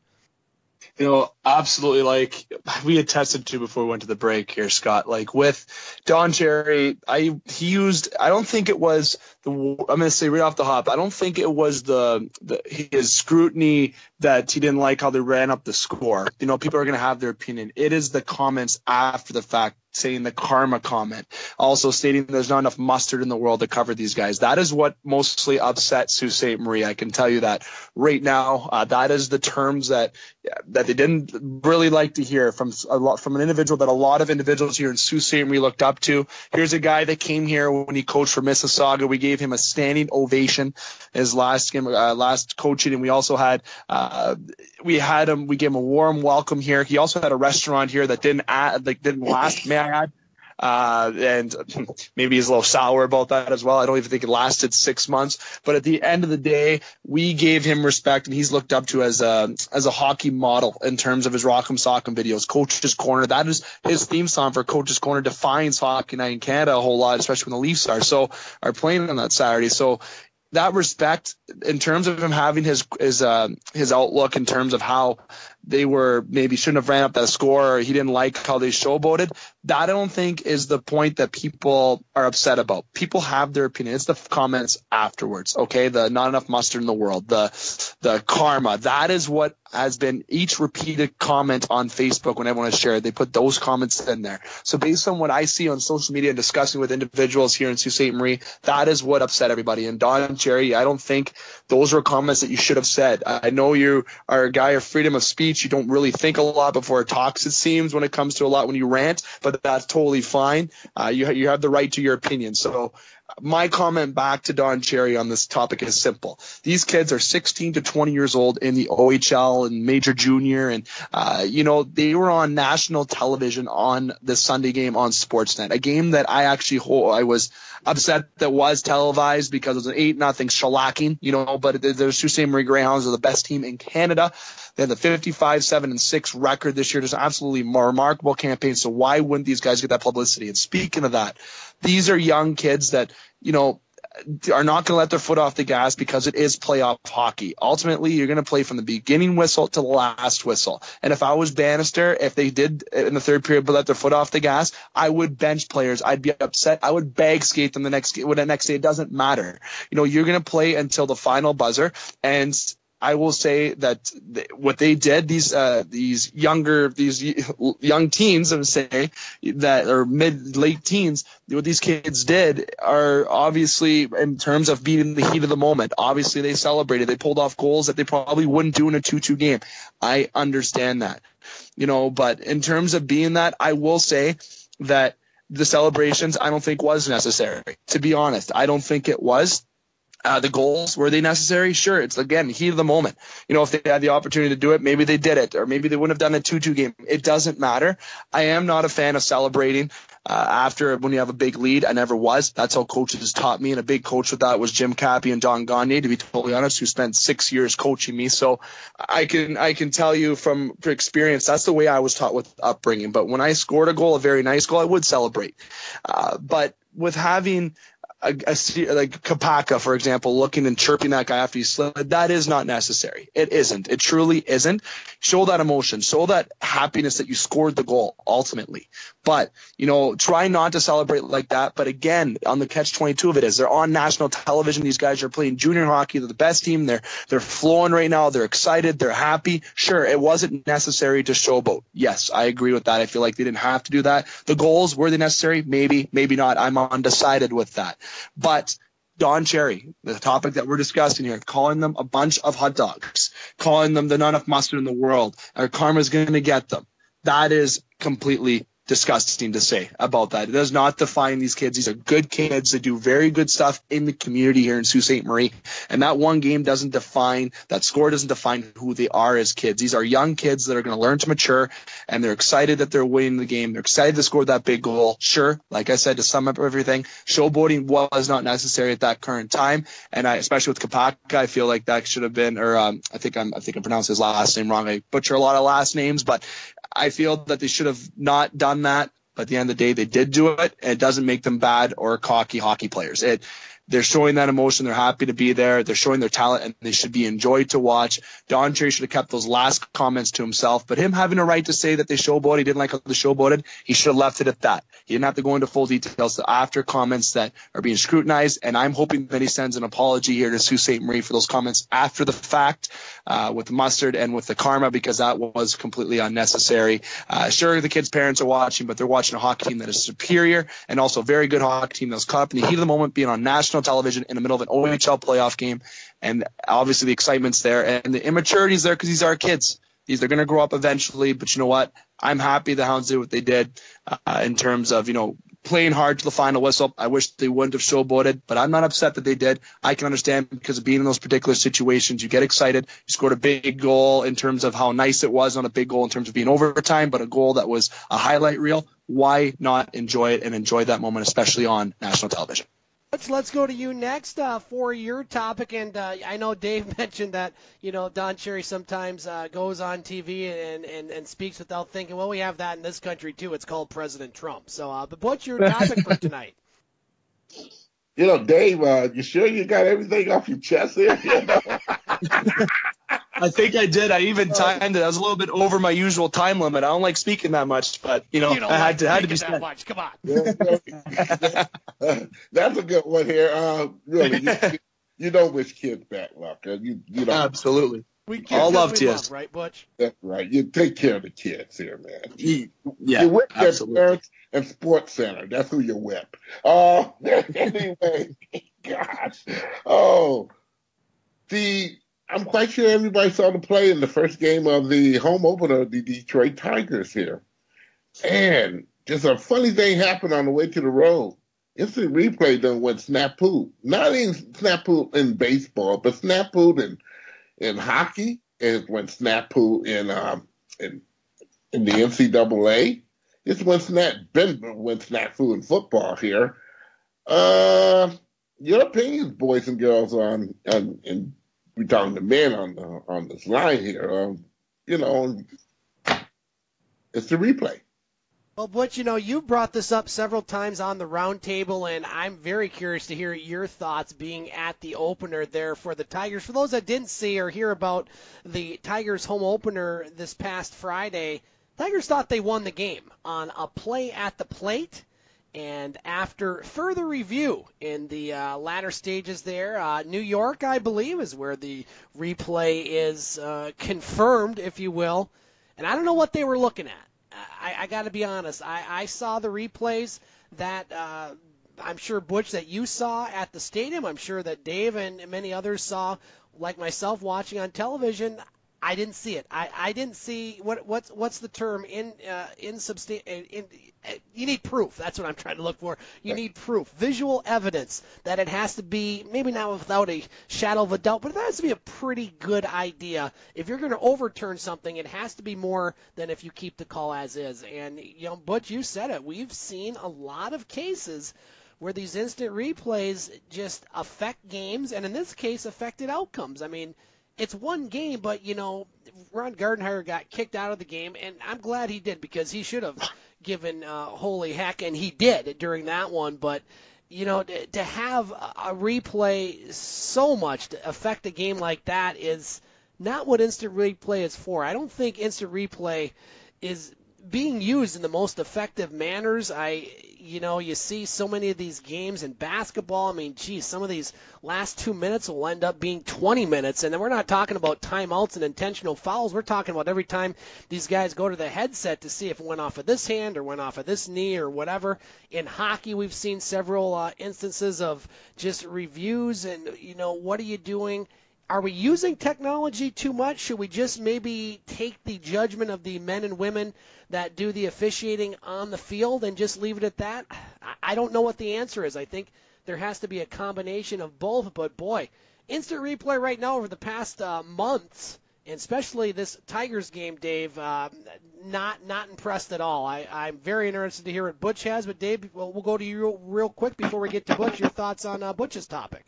You know, absolutely. Like we attested to before we went to the break here, Scott. Like with Don Cherry, I he used. I don't think it was the. I'm going to say right off the hop. I don't think it was the, the his scrutiny that he didn't like how they ran up the score. You know, people are going to have their opinion. It is the comments after the fact saying the karma comment, also stating there's not enough mustard in the world to cover these guys. That is what mostly upset Sault Ste. Marie. I can tell you that right now. Uh, that is the terms that that they didn't really like to hear from a lot from an individual that a lot of individuals here in Sault Ste. Marie looked up to. Here's a guy that came here when he coached for Mississauga. We gave him a standing ovation his last game, uh, last coaching, and we also had uh, we had him. We gave him a warm welcome here. He also had a restaurant here that didn't add, like didn't last. Man, uh, and maybe he's a little sour about that as well. I don't even think it lasted six months. But at the end of the day, we gave him respect, and he's looked up to as a as a hockey model in terms of his Rock'em Sock'em videos. Coach's Corner, that is his theme song for Coach's Corner, defines hockey night in Canada a whole lot, especially when the Leafs are so are playing on that Saturday. So that respect in terms of him having his his uh, his outlook in terms of how they were maybe shouldn't have ran up that score or he didn't like how they showboated. That I don't think is the point that people are upset about. People have their opinion. It's the comments afterwards. Okay. The not enough mustard in the world, the, the karma. That is what has been each repeated comment on Facebook when everyone has shared. They put those comments in there. So based on what I see on social media and discussing with individuals here in Sault Ste. Marie, that is what upset everybody. And Don Cherry, I don't think those were comments that you should have said. I know you are a guy of freedom of speech. You don't really think a lot before it talks, it seems, when it comes to a lot when you rant, but that's totally fine. Uh, you, you have the right to your opinion. So my comment back to Don Cherry on this topic is simple. These kids are 16 to 20 years old in the OHL and major junior. And, uh, you know, they were on national television on the Sunday game on Sportsnet, a game that I actually, I was upset that was televised because it was an eight nothing shellacking, you know, but the, the Sault Ste. Marie Greyhounds are the best team in Canada. They had the 55, 7, and 6 record this year. Just absolutely remarkable campaign. So why wouldn't these guys get that publicity? And speaking of that, these are young kids that, you know, are not going to let their foot off the gas because it is playoff hockey. Ultimately, you're going to play from the beginning whistle to the last whistle. And if I was Bannister, if they did in the third period but let their foot off the gas, I would bench players. I'd be upset. I would bag skate them the next the next day. It doesn't matter. You know, you're going to play until the final buzzer and I will say that what they did, these uh, these younger these young teens, I'm say that are mid late teens, what these kids did are obviously in terms of being the heat of the moment. Obviously, they celebrated, they pulled off goals that they probably wouldn't do in a two-two game. I understand that, you know, but in terms of being that, I will say that the celebrations I don't think was necessary. To be honest, I don't think it was. Uh, the goals were they necessary? Sure. It's again heat of the moment. You know, if they had the opportunity to do it, maybe they did it, or maybe they wouldn't have done a two-two game. It doesn't matter. I am not a fan of celebrating uh, after when you have a big lead. I never was. That's how coaches taught me, and a big coach with that was Jim Cappy and Don Gagne. To be totally honest, who spent six years coaching me, so I can I can tell you from experience that's the way I was taught with upbringing. But when I scored a goal, a very nice goal, I would celebrate. Uh, but with having a, a, like Kapaka, for example, looking and chirping that guy after he slid. That is not necessary. It isn't. It truly isn't. Show that emotion. Show that happiness that you scored the goal ultimately. But, you know, try not to celebrate like that. But again, on the catch 22 of it is they're on national television. These guys are playing junior hockey. They're the best team. They're, they're flowing right now. They're excited. They're happy. Sure. It wasn't necessary to showboat. Yes, I agree with that. I feel like they didn't have to do that. The goals, were they necessary? Maybe, maybe not. I'm undecided with that. But Don Cherry, the topic that we're discussing here, calling them a bunch of hot dogs, calling them the not enough mustard in the world, or karma's going to get them. That is completely disgusting to say about that. It does not define these kids. These are good kids that do very good stuff in the community here in Sault Ste. Marie. And that one game doesn't define, that score doesn't define who they are as kids. These are young kids that are going to learn to mature and they're excited that they're winning the game. They're excited to score that big goal. Sure, like I said, to sum up everything, showboating was not necessary at that current time. And I, especially with Kapaka, I feel like that should have been, or um, I think I'm, I think I'm pronouncing his last name wrong. I butcher a lot of last names, but I feel that they should have not done that. But at the end of the day, they did do it. And it doesn't make them bad or cocky hockey players. It they're showing that emotion. They're happy to be there. They're showing their talent and they should be enjoyed to watch. Don Cherry should have kept those last comments to himself, but him having a right to say that they showboated, he didn't like how they showboated, he should have left it at that. He didn't have to go into full details after comments that are being scrutinized. And I'm hoping that he sends an apology here to Sault Ste. Marie for those comments after the fact, uh, with mustard and with the karma, because that was completely unnecessary. Uh, sure, the kids' parents are watching, but they're watching a hockey team that is superior and also a very good hockey team that was caught up in the heat of the moment being on national television in the middle of an OHL playoff game. And obviously the excitement's there and the immaturity's there because these are kids. These they're going to grow up eventually, but you know what? I'm happy the Hounds did what they did uh, in terms of you know playing hard to the final whistle. I wish they wouldn't have showboated, but I'm not upset that they did. I can understand because of being in those particular situations, you get excited. You scored a big goal in terms of how nice it was, not a big goal in terms of being overtime, but a goal that was a highlight reel. Why not enjoy it and enjoy that moment, especially on national television? Let's let's go to you next uh, for your topic, and uh, I know Dave mentioned that you know Don Cherry sometimes uh, goes on TV and, and and speaks without thinking. Well, we have that in this country too. It's called President Trump. So, uh, but what's your topic for tonight? You know, Dave, uh, you sure you got everything off your chest there? You know? I think I did. I even timed it. I was a little bit over my usual time limit. I don't like speaking that much, but you know, you don't I had like to had to be that much. Come on. That's a good one here. Uh, really, you, you don't wish kids bad luck. You you know Absolutely. We All kids love we to love, us. right, Butch? that's right. You take care of the kids here, man. Ye- Yeah, you whip their absolutely. parents and Sports Center. That's who you whip. Uh, anyway, gosh. Oh, the I'm quite sure everybody saw the play in the first game of the home opener of the Detroit Tigers here. And just a funny thing happened on the way to the road. Instant replay done went snafu. Not in snafu in baseball, but snafu in in hockey. It went snafu in um in in the NCAA. It's when snap been when snafu in football here. Uh, your opinions, boys and girls, on on and we talking to men on the on this line here. Um, you know, it's the replay. Well, Butch, you know, you brought this up several times on the roundtable, and I'm very curious to hear your thoughts being at the opener there for the Tigers. For those that didn't see or hear about the Tigers home opener this past Friday, Tigers thought they won the game on a play at the plate. And after further review in the uh, latter stages there, uh, New York, I believe, is where the replay is uh, confirmed, if you will. And I don't know what they were looking at. I, I got to be honest. I, I saw the replays that uh, I'm sure Butch that you saw at the stadium. I'm sure that Dave and many others saw, like myself, watching on television. I didn't see it. I, I didn't see what what's what's the term in uh, in substan- in, uh, you need proof. That's what I'm trying to look for. You need proof, visual evidence that it has to be maybe not without a shadow of a doubt, but it has to be a pretty good idea. If you're going to overturn something, it has to be more than if you keep the call as is. And you know, Butch, you said it. We've seen a lot of cases where these instant replays just affect games, and in this case, affected outcomes. I mean it's one game, but you know, Ron Gardenhire got kicked out of the game, and I'm glad he did because he should have given uh, holy heck, and he did during that one. But you know, to, to have a replay so much to affect a game like that is not what instant replay is for. I don't think instant replay is being used in the most effective manners. I, you know, you see so many of these games in basketball. I mean, geez, some of these last two minutes will end up being 20 minutes, and then we're not talking about timeouts and intentional fouls. We're talking about every time these guys go to the headset to see if it went off of this hand or went off of this knee or whatever. In hockey, we've seen several uh, instances of just reviews and, you know, what are you doing? Are we using technology too much? Should we just maybe take the judgment of the men and women that do the officiating on the field and just leave it at that? I don't know what the answer is. I think there has to be a combination of both. But boy, instant replay right now over the past uh, months, and especially this Tigers game, Dave, uh, not not impressed at all. I, I'm very interested to hear what Butch has. But Dave, well, we'll go to you real, real quick before we get to Butch. Your thoughts on uh, Butch's topic?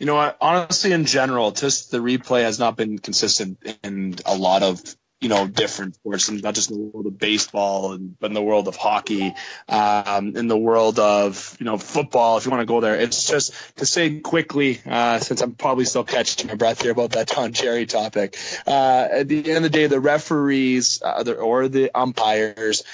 You know what? Honestly, in general, just the replay has not been consistent in a lot of you know different sports, and not just in the world of baseball, and, but in the world of hockey, um, in the world of you know football. If you want to go there, it's just to say quickly, uh, since I'm probably still catching my breath here about that Don Cherry topic. Uh, at the end of the day, the referees uh, or the umpires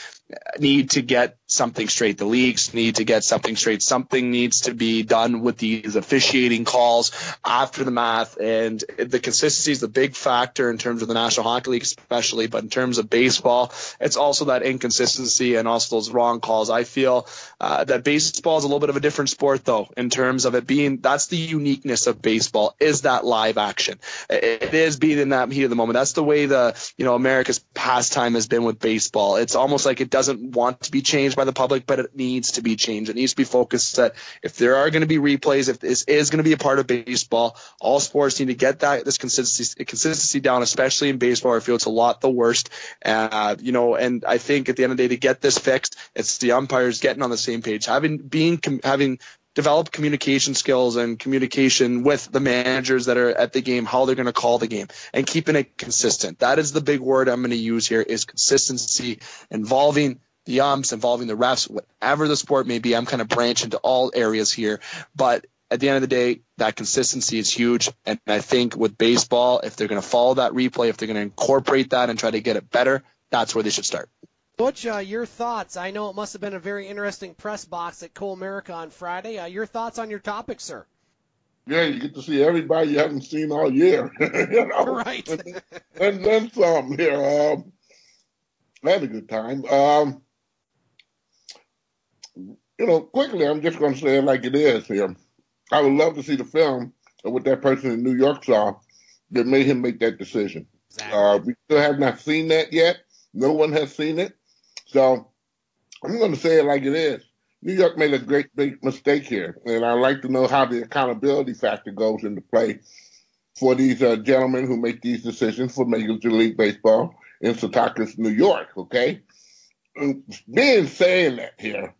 need to get something straight. The leagues need to get something straight. Something needs to be done with these officiating calls after the math. And the consistency is the big factor in terms of the National Hockey League, especially. But in terms of baseball, it's also that inconsistency and also those wrong calls. I feel uh, that baseball is a little bit of a different sport, though, in terms of it being that's the uniqueness of baseball is that live action. It is being in that heat of the moment. That's the way the you know America's pastime has been with baseball. It's almost like it doesn't want to be changed by the public, but it needs to be changed. It needs to be focused that if there are going to be replays, if this is going to be a part of baseball, all sports need to get that this consistency consistency down, especially in baseball. I feel it's a lot the worst. Uh, you know, and I think at the end of the day, to get this fixed, it's the umpires getting on the same page, having being having develop communication skills and communication with the managers that are at the game, how they're going to call the game and keeping it consistent. That is the big word I'm going to use here is consistency involving the umps, involving the refs, whatever the sport may be. I'm kind of branching to all areas here, but at the end of the day, that consistency is huge. And I think with baseball, if they're going to follow that replay, if they're going to incorporate that and try to get it better, that's where they should start. Butch, uh, your thoughts? I know it must have been a very interesting press box at Comerica on Friday. Uh, your thoughts on your topic, sir? Yeah, you get to see everybody you haven't seen all year. you know? Right. and then some here. Um, I had a good time. Um, you know, quickly, I'm just going to say it like it is here. I would love to see the film of what that person in New York saw that made him make that decision. Exactly. Uh, we still have not seen that yet. No one has seen it. So I'm going to say it like it is. New York made a great big mistake here, and I'd like to know how the accountability factor goes into play for these uh, gentlemen who make these decisions for Major League Baseball in Secaucus, New York. Okay, and being saying that here,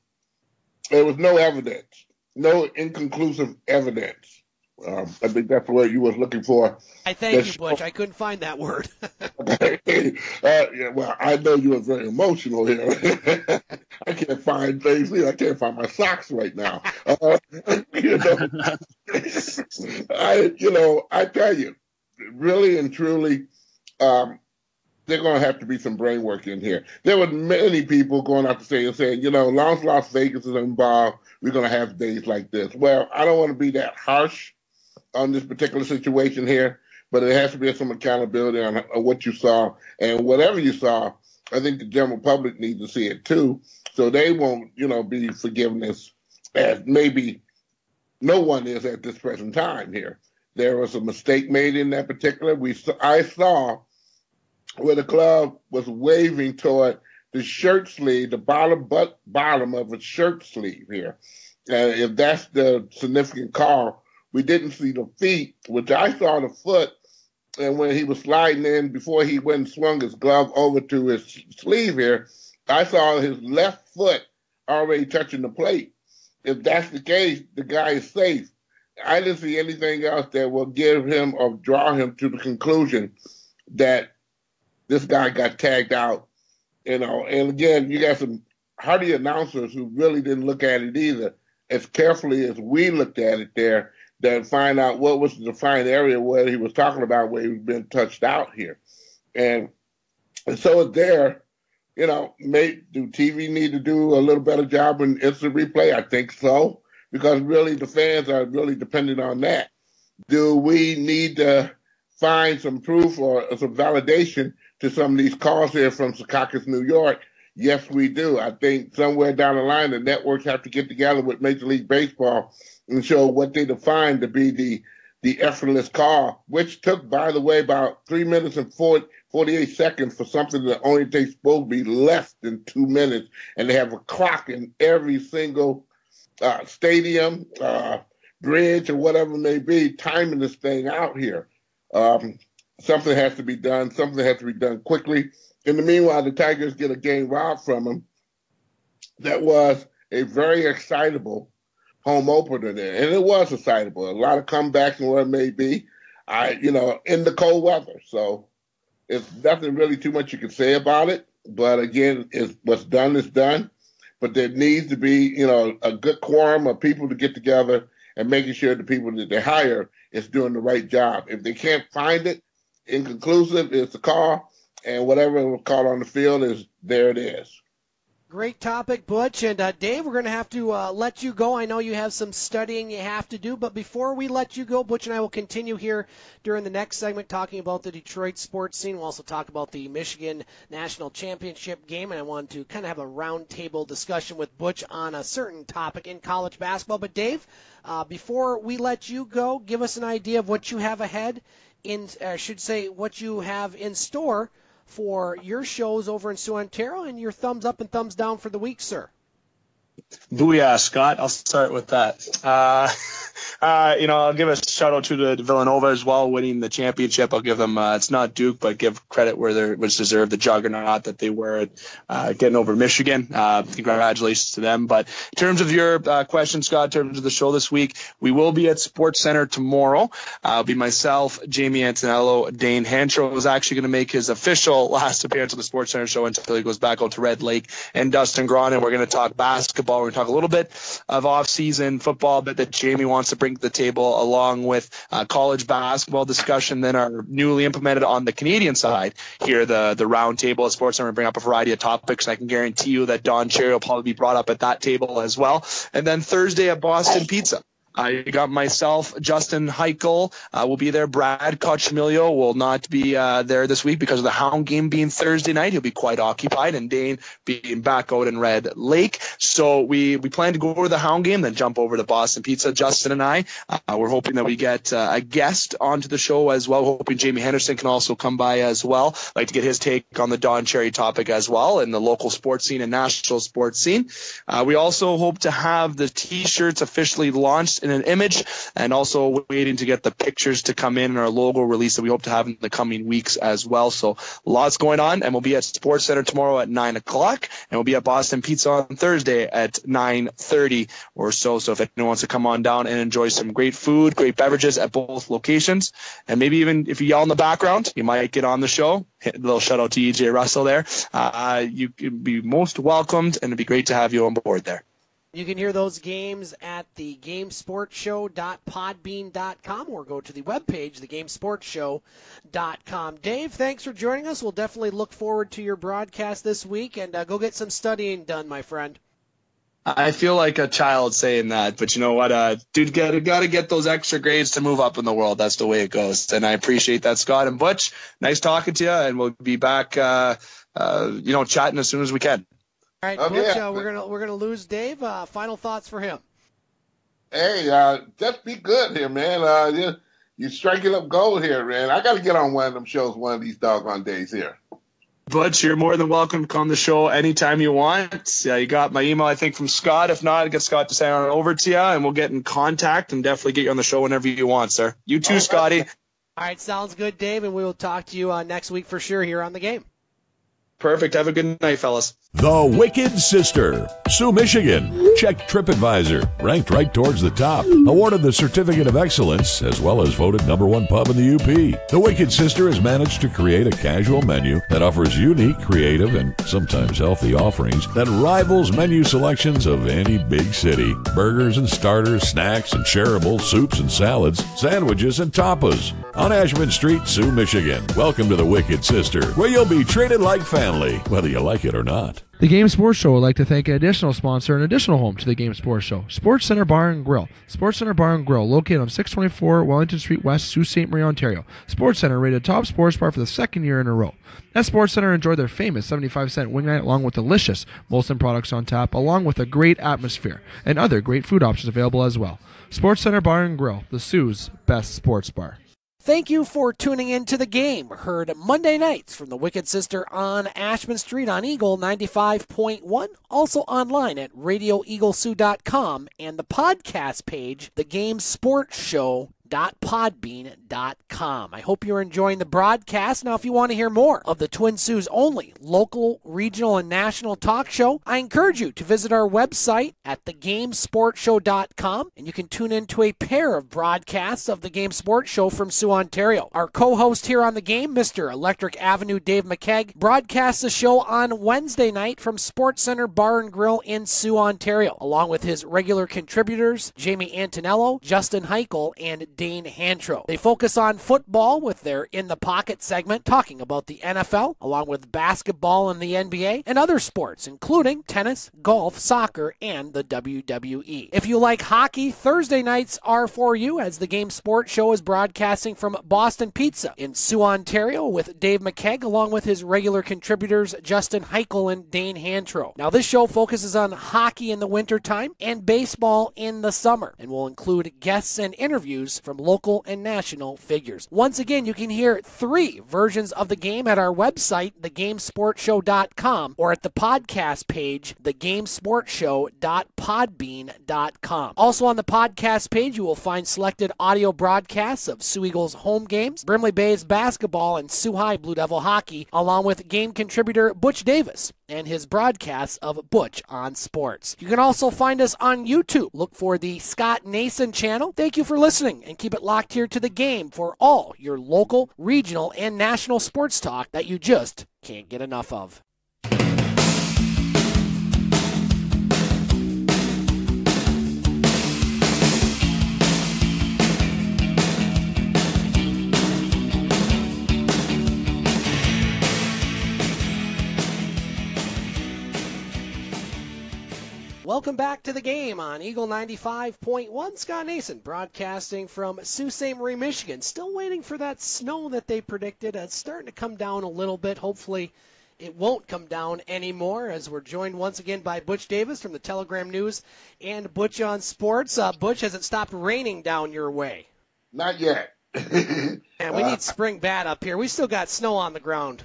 there was no evidence, no inconclusive evidence um, I think that's what you was looking for. I thank you, Butch. I couldn't find that word. uh, yeah, well, I know you were very emotional here. I can't find things. I can't find my socks right now. Uh, you know, I, you know, I tell you, really and truly, um, there's going to have to be some brain work in here. There were many people going out to say and saying, you know, long as Las Vegas is involved, we're going to have days like this. Well, I don't want to be that harsh on this particular situation here, but it has to be some accountability on, on what you saw and whatever you saw. I think the general public needs to see it too, so they won't, you know, be forgiveness as maybe no one is at this present time here. There was a mistake made in that particular. We I saw where the glove was waving toward the shirt sleeve, the bottom but bottom of a shirt sleeve here. And if that's the significant call, we didn't see the feet, which I saw the foot. And when he was sliding in, before he went and swung his glove over to his sleeve here, I saw his left foot already touching the plate. If that's the case, the guy is safe. I didn't see anything else that will give him or draw him to the conclusion that this guy got tagged out. You know, and again, you got some hardy announcers who really didn't look at it either. as carefully as we looked at it there to find out what was the defined area where he was talking about where he was being touched out here. And, and so it's there, you know, do TV need to do a little better job in instant replay? I think so, because really the fans are really dependent on that. Do we need to find some proof or some validation to some of these calls here from Secaucus, New York? Yes, we do. I think somewhere down the line, the networks have to get together with Major League Baseball and show what they define to be the the effortless call, which took, by the way, about three minutes and 40, 48 seconds for something that only takes supposed to be less than two minutes. And they have a clock in every single uh, stadium, uh, bridge, or whatever it may be, timing this thing out here. Um, something has to be done. Something has to be done quickly. In the meanwhile, the Tigers get a game robbed from them. That was a very excitable home opener there, and it was excitable. A lot of comebacks and what it may be. I, you know, in the cold weather, so it's nothing really too much you can say about it. But again, it's, what's done is done. But there needs to be, you know, a good quorum of people to get together and making sure the people that they hire is doing the right job. If they can't find it, inconclusive, it's a call, and whatever was called on the field is there. It is. Great topic, Butch. And uh, Dave, we're going to have to uh, let you go. I know you have some studying you have to do, but before we let you go, Butch and I will continue here during the next segment talking about the Detroit sports scene. We'll also talk about the Michigan National Championship game, and I want to kind of have a roundtable discussion with Butch on a certain topic in college basketball. But Dave, uh, before we let you go, give us an idea of what you have ahead in, I should say, what you have in store for your shows over in Soo, Ontario, and your thumbs up and thumbs down for the week, sir. Booyah, Scott. I'll start with that. Uh, uh, you know, I'll give a shout out to the Villanova as well, winning the championship. I'll give them, uh, it's not Duke, but give credit where they was deserved, the juggernaut that they were uh, getting over Michigan. Uh, congratulations to them. But in terms of your uh, question, Scott, in terms of the show this week, we will be at Sports Center tomorrow. I'll be myself, Jamie Antonello, Dane Hanchar is actually going to make his official last appearance on the Sports Center show until he goes back out to Red Lake, and Dustin Gron, and we're going to talk basketball. We're going to talk a little bit of off-season football, but that Jamie wants to bring to the table, along with uh, college basketball discussion. Then our newly implemented on the Canadian side here, the the round table at Sports to bring up a variety of topics. And I can guarantee you that Don Cherry will probably be brought up at that table as well. And then Thursday at Boston Pizza. I got myself, Justin Heichel uh, will be there. Brad Cochimilio will not be uh, there this week because of the Hound game being Thursday night. He'll be quite occupied, and Dane being back out in Red Lake. So we we plan to go over to the Hound game, then jump over to Boston Pizza. Justin and I, uh, we're hoping that we get a guest onto the show as well. Hoping Jamie Henderson can also come by as well. Like to get his take on the Don Cherry topic as well, and the local sports scene and national sports scene. Uh, we also hope to have the T-shirts officially launched in an image and also waiting to get the pictures to come in and our logo release that we hope to have in the coming weeks as well. So lots going on and we'll be at Sports Center tomorrow at nine o'clock and we'll be at Boston Pizza on Thursday at nine thirty or so. So if anyone wants to come on down and enjoy some great food, great beverages at both locations, and maybe even if you yell in the background, you might get on the show. A little shout out to EJ Russell there. Uh, you can be most welcomed and it'd be great to have you on board there. You can hear those games at the gamesportshow.podbean.com or go to the webpage, thegamesportshow.com. Dave, thanks for joining us. We'll definitely look forward to your broadcast this week and uh, go get some studying done, my friend. I feel like a child saying that, but you know what, uh, dude, got got to get those extra grades to move up in the world. That's the way it goes, and I appreciate that, Scott and Butch. Nice talking to you, and we'll be back, uh, uh, you know, chatting as soon as we can. All right, Butch, yeah. uh, we're gonna we're gonna lose Dave. Uh, final thoughts for him. Hey, uh, just be good here, man. Uh, you, you're striking up gold here, man. I got to get on one of them shows one of these doggone days here. Butch, you're more than welcome to come on the show anytime you want. Yeah, you got my email, I think, from Scott. If not, get Scott to send it over to you, and we'll get in contact and definitely get you on the show whenever you want, sir. You too, Scotty. All right, sounds good, Dave, and we will talk to you uh, next week for sure here on the game. Perfect. Have a good night, fellas. The Wicked Sister, Soo, Michigan. Check TripAdvisor, ranked right towards the top. Awarded the Certificate of Excellence, as well as voted number one pub in the UP. The Wicked Sister has managed to create a casual menu that offers unique, creative, and sometimes healthy offerings that rivals menu selections of any big city. Burgers and starters, snacks and shareables, soups and salads, sandwiches and tapas. On Ashman Street, Soo, Michigan. Welcome to the Wicked Sister, where you'll be treated like family, whether you like it or not. The Game Sports Show would like to thank an additional sponsor and additional home to the Game Sports Show, Sports Center Bar and Grill. Sports Center Bar and Grill, located on 624 Wellington Street West, Sault Ste. Marie, Ontario. Sports Center rated top sports bar for the second year in a row. At Sports Center, enjoy their famous 75 cent wing night along with delicious Molson products on tap, along with a great atmosphere and other great food options available as well. Sports Center Bar and Grill, the Soo's best sports bar. Thank you for tuning in to the game. Heard Monday nights from the Wicked Sister on Ashman Street on Eagle 95.1. Also online at radioeaglesoo.com and the podcast page, The Game Sports Show www.podbean.com. I hope you're enjoying the broadcast. Now, if you want to hear more of the Twin Sault's only local, regional, and national talk show, I encourage you to visit our website at thegamesportshow.com and you can tune into a pair of broadcasts of the Game Sports Show from Sault, Ontario. Our co-host here on the game, Mr. Electric Avenue Dave McCaig, broadcasts the show on Wednesday night from Sports Center Bar and Grill in Sault, Ontario, along with his regular contributors, Jamie Antonello, Justin Heichel, and Dane Hantro. They focus on football with their In the Pocket segment, talking about the NFL, along with basketball and the NBA, and other sports, including tennis, golf, soccer, and the WWE. If you like hockey, Thursday nights are for you as the Game Sports Show is broadcasting from Boston Pizza in Sault, Ontario with Dave McCaig, along with his regular contributors Justin Heichel and Dane Hantro. Now, this show focuses on hockey in the wintertime and baseball in the summer, and will include guests and interviews from local and national figures. Once again, you can hear three versions of the game at our website, thegamesportshow.com, or at the podcast page, thegamesportshow.podbean.com. Also on the podcast page, you will find selected audio broadcasts of Soo Eagles home games, Brimley Bay's basketball, and Soo High Blue Devil hockey, along with game contributor Butch Davis and his broadcasts of Butch on Sports. You can also find us on YouTube. Look for the Scott Nason channel. Thank you for listening and keep it locked here to the game for all your local, regional, and national sports talk that you just can't get enough of. Welcome back to the game on Eagle 95.1. Scott Nason broadcasting from Sault Ste. Marie, Michigan. Still waiting for that snow that they predicted. It's starting to come down a little bit. Hopefully, it won't come down anymore as we're joined once again by Butch Davis from the Telegram News and Butch on Sports. Uh, Butch, has it stopped raining down your way? Not yet. and we need spring bad up here. We still got snow on the ground.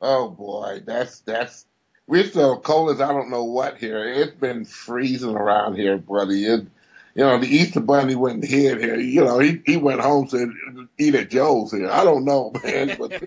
Oh boy, that's that's we're so cold as I don't know what here. It's been freezing around here, buddy. It, you know, the Easter Bunny went hid here. You know, he he went home to eat at Joe's here. I don't know, man, but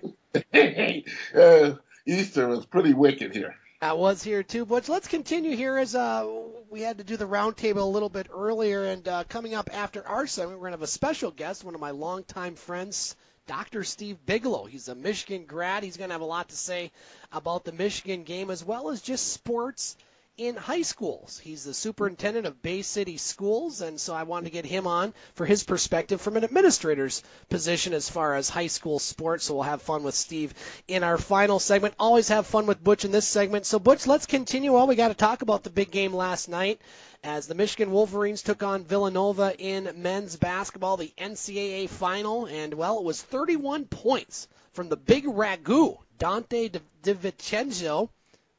uh, Easter was pretty wicked here. I was here too, Butch. Let's continue here as uh, we had to do the roundtable a little bit earlier, and uh, coming up after our segment, we're gonna have a special guest, one of my longtime friends. Dr. Steve Bigelow. He's a Michigan grad. He's going to have a lot to say about the Michigan game as well as just sports in high schools. He's the superintendent of Bay City Schools, and so I wanted to get him on for his perspective from an administrator's position as far as high school sports. So we'll have fun with Steve in our final segment. Always have fun with Butch in this segment. So, Butch, let's continue on. We got to talk about the big game last night as the Michigan Wolverines took on Villanova in men's basketball, the NCAA final, and well, it was 31 points from the big ragu, Donte DiVincenzo.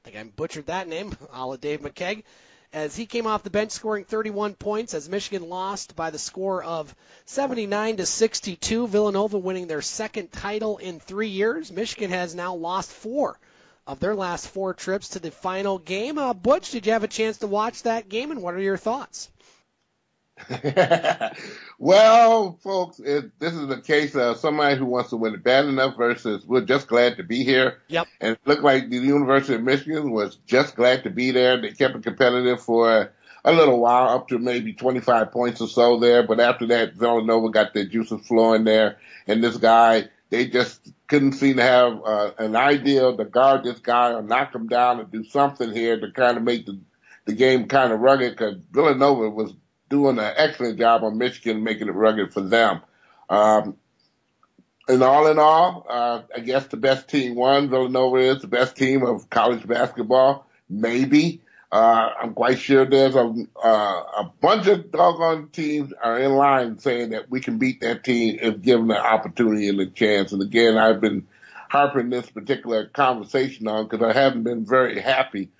I think I butchered that name, a la Dave McCaig, as he came off the bench scoring 31 points as Michigan lost by the score of 79 to 62. Villanova winning their second title in three years. Michigan has now lost four of their last four trips to the final game. Uh, Butch, did you have a chance to watch that game, and what are your thoughts? well, folks, it, this is a case of somebody who wants to win it bad enough versus we're just glad to be here. Yep. And it looked like the University of Michigan was just glad to be there. They kept it competitive for a little while, up to maybe 25 points or so there. But after that, Villanova got their juices flowing there. And this guy, they just couldn't seem to have uh, an idea to guard this guy or knock him down or do something here to kind of make the, the game kind of rugged because Villanova was doing an excellent job on Michigan, making it rugged for them. Um, and all in all, uh, I guess the best team won. Villanova is the best team of college basketball, maybe. Uh, I'm quite sure there's a, uh, a bunch of doggone teams are in line saying that we can beat that team if given the opportunity and the chance. And again, I've been harping this particular conversation on because I haven't been very happy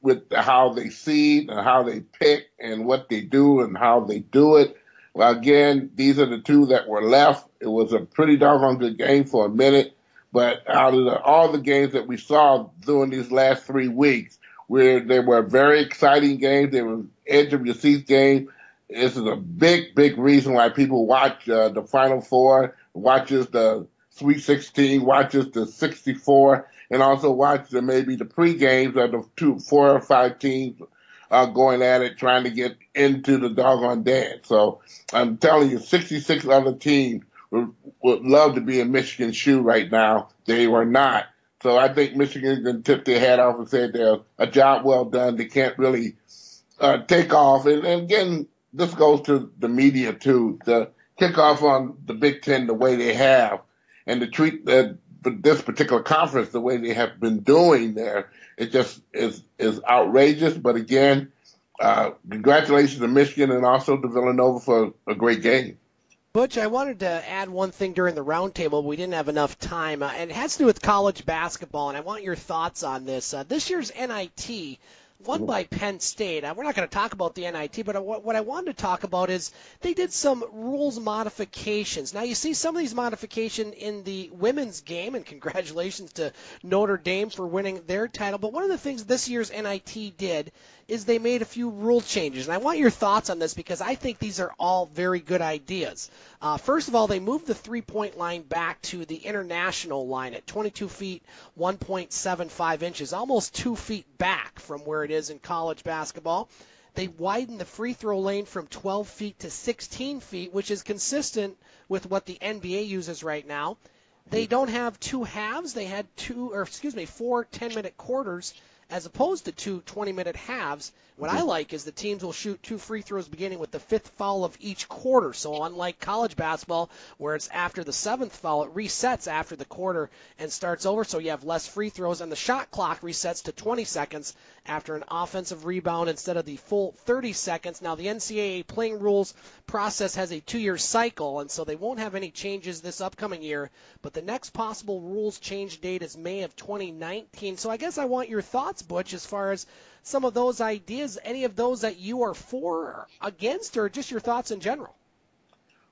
with how they seed and how they pick and what they do and how they do it. Well, again, these are the two that were left. It was a pretty doggone good game for a minute, but out of the, all the games that we saw during these last three weeks, where they were very exciting games, they were edge of your seat game. This is a big, big reason why people watch uh, the Final Four, watches the Sweet 16, watches the 64, and also watch the maybe the pre games of the two, four or five teams uh, going at it, trying to get into the doggone dance. So I'm telling you, 66 other teams would, would love to be in Michigan's shoe right now. They were not. So I think Michigan can tip their hat off and say they're a job well done. They can't really uh, take off. And, and again, this goes to the media too. To kick off on the Big Ten the way they have, and to treat the this particular conference, the way they have been doing there, it just is is outrageous. But again, uh, congratulations to Michigan and also to Villanova for a great game. Butch, I wanted to add one thing during the roundtable. We didn't have enough time, uh, and it has to do with college basketball, and I want your thoughts on this. Uh, this year's NIT won by Penn State. We're not going to talk about the NIT, but what I wanted to talk about is they did some rules modifications. Now, you see some of these modifications in the women's game, and congratulations to Notre Dame for winning their title. But one of the things this year's NIT did is they made a few rule changes. And I want your thoughts on this because I think these are all very good ideas. Uh, first of all, they moved the three point line back to the international line at 22 feet, 1.75 inches, almost two feet back from where it is in college basketball. They widened the free throw lane from 12 feet to 16 feet, which is consistent with what the NBA uses right now. They don't have two halves. They had two, or excuse me, four 10 minute quarters as opposed to two 20 minute halves. What I like is the teams will shoot two free throws beginning with the fifth foul of each quarter. So unlike college basketball, where it's after the seventh foul, it resets after the quarter and starts over. So you have less free throws, and the shot clock resets to 20 seconds after an offensive rebound instead of the full 30 seconds. Now the NCAA playing rules process has a two-year cycle, and so they won't have any changes this upcoming year. But the next possible rules change date is May of 2019. So I guess I want your thoughts, Butch, as far as some of those ideas, any of those that you are for, or against, or just your thoughts in general?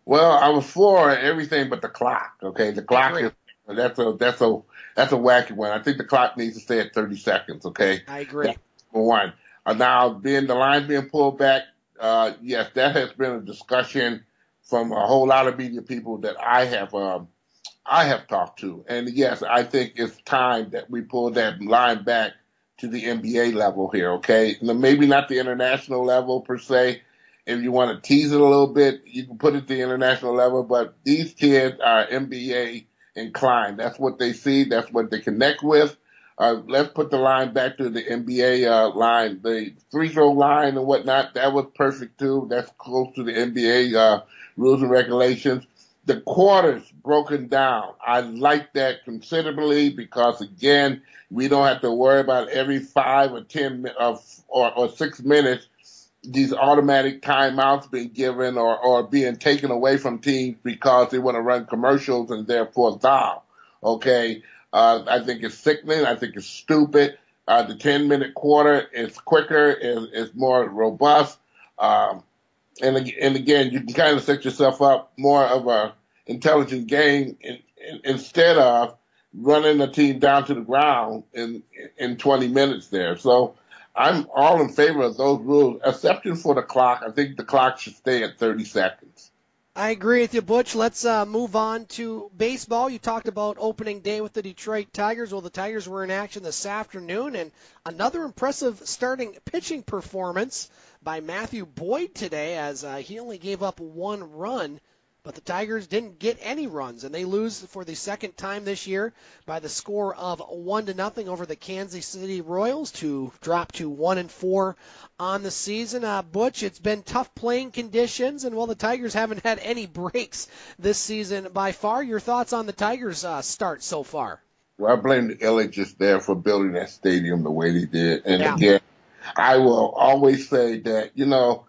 Well, I was for everything but the clock. Okay, the clock is that's a that's a that's a wacky one. I think the clock needs to stay at 30 seconds. Okay, I agree. That's one. Uh, now, being the line being pulled back, uh, yes, that has been a discussion from a whole lot of media people that I have um, I have talked to, and yes, I think it's time that we pull that line back to the NBA level here, okay? Maybe not the international level per se. If you want to tease it a little bit, you can put it the international level, but these kids are NBA inclined. That's what they see. That's what they connect with. Uh, let's put the line back to the NBA uh, line, the free throw line and whatnot. That was perfect too. That's close to the NBA uh, rules and regulations. The quarters broken down. I like that considerably because again, we don't have to worry about every five or ten of or, or six minutes these automatic timeouts being given or, or being taken away from teams because they want to run commercials and therefore foul. Okay. Uh, I think it's sickening. I think it's stupid. Uh, the 10 minute quarter is quicker, is, is more robust. Um, and, and again, you can kind of set yourself up more of a intelligent game in, in, instead of running the team down to the ground in in 20 minutes there. So I'm all in favor of those rules, exception for the clock. I think the clock should stay at 30 seconds. I agree with you, Butch. Let's uh, move on to baseball. You talked about opening day with the Detroit Tigers. Well, the Tigers were in action this afternoon, and another impressive starting pitching performance by Matthew Boyd today, as uh, he only gave up one run but the Tigers didn't get any runs, and they lose for the second time this year by the score of one to nothing over the Kansas City Royals to drop to one and four on the season. Uh, Butch, it's been tough playing conditions, and while the Tigers haven't had any breaks this season by far, your thoughts on the Tigers' uh, start so far? Well, I blame the Ilitches there for building that stadium the way they did, and Yeah. again, I will always say that you know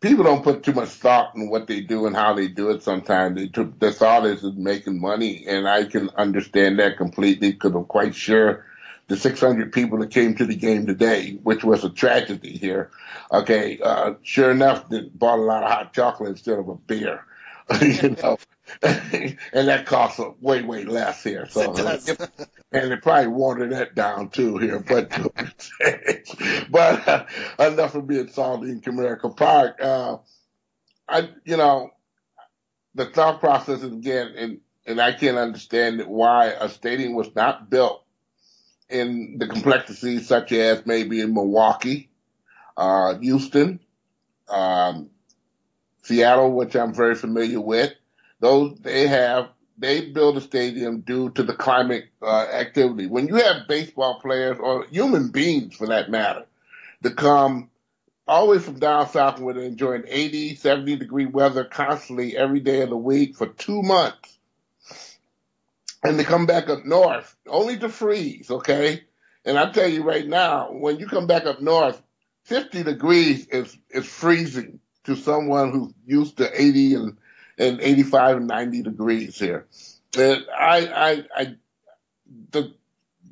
people don't put too much thought in what they do and how they do it sometimes. They took, thought is is making money, and I can understand that completely because I'm quite sure the 600 people that came to the game today, which was a tragedy here, okay, uh, sure enough, they bought a lot of hot chocolate instead of a beer, you know. and that costs way, way less here. So, and they probably watered that down too here. But but uh, enough of being salty in Comerica Park. Uh, I you know the thought process is again, and and I can't understand why a stadium was not built in the complexities such as maybe in Milwaukee, uh, Houston, um, Seattle, which I'm very familiar with. Those they have they build a stadium due to the climate uh, activity. When you have baseball players or human beings for that matter to come always from down south where they're enjoying 80, 70 degree weather constantly every day of the week for two months. And they come back up north only to freeze, okay? And I tell you right now, when you come back up north, 50 degrees is, is freezing to someone who's used to 80 and, and 85 and 90 degrees here. And I, I, I, the,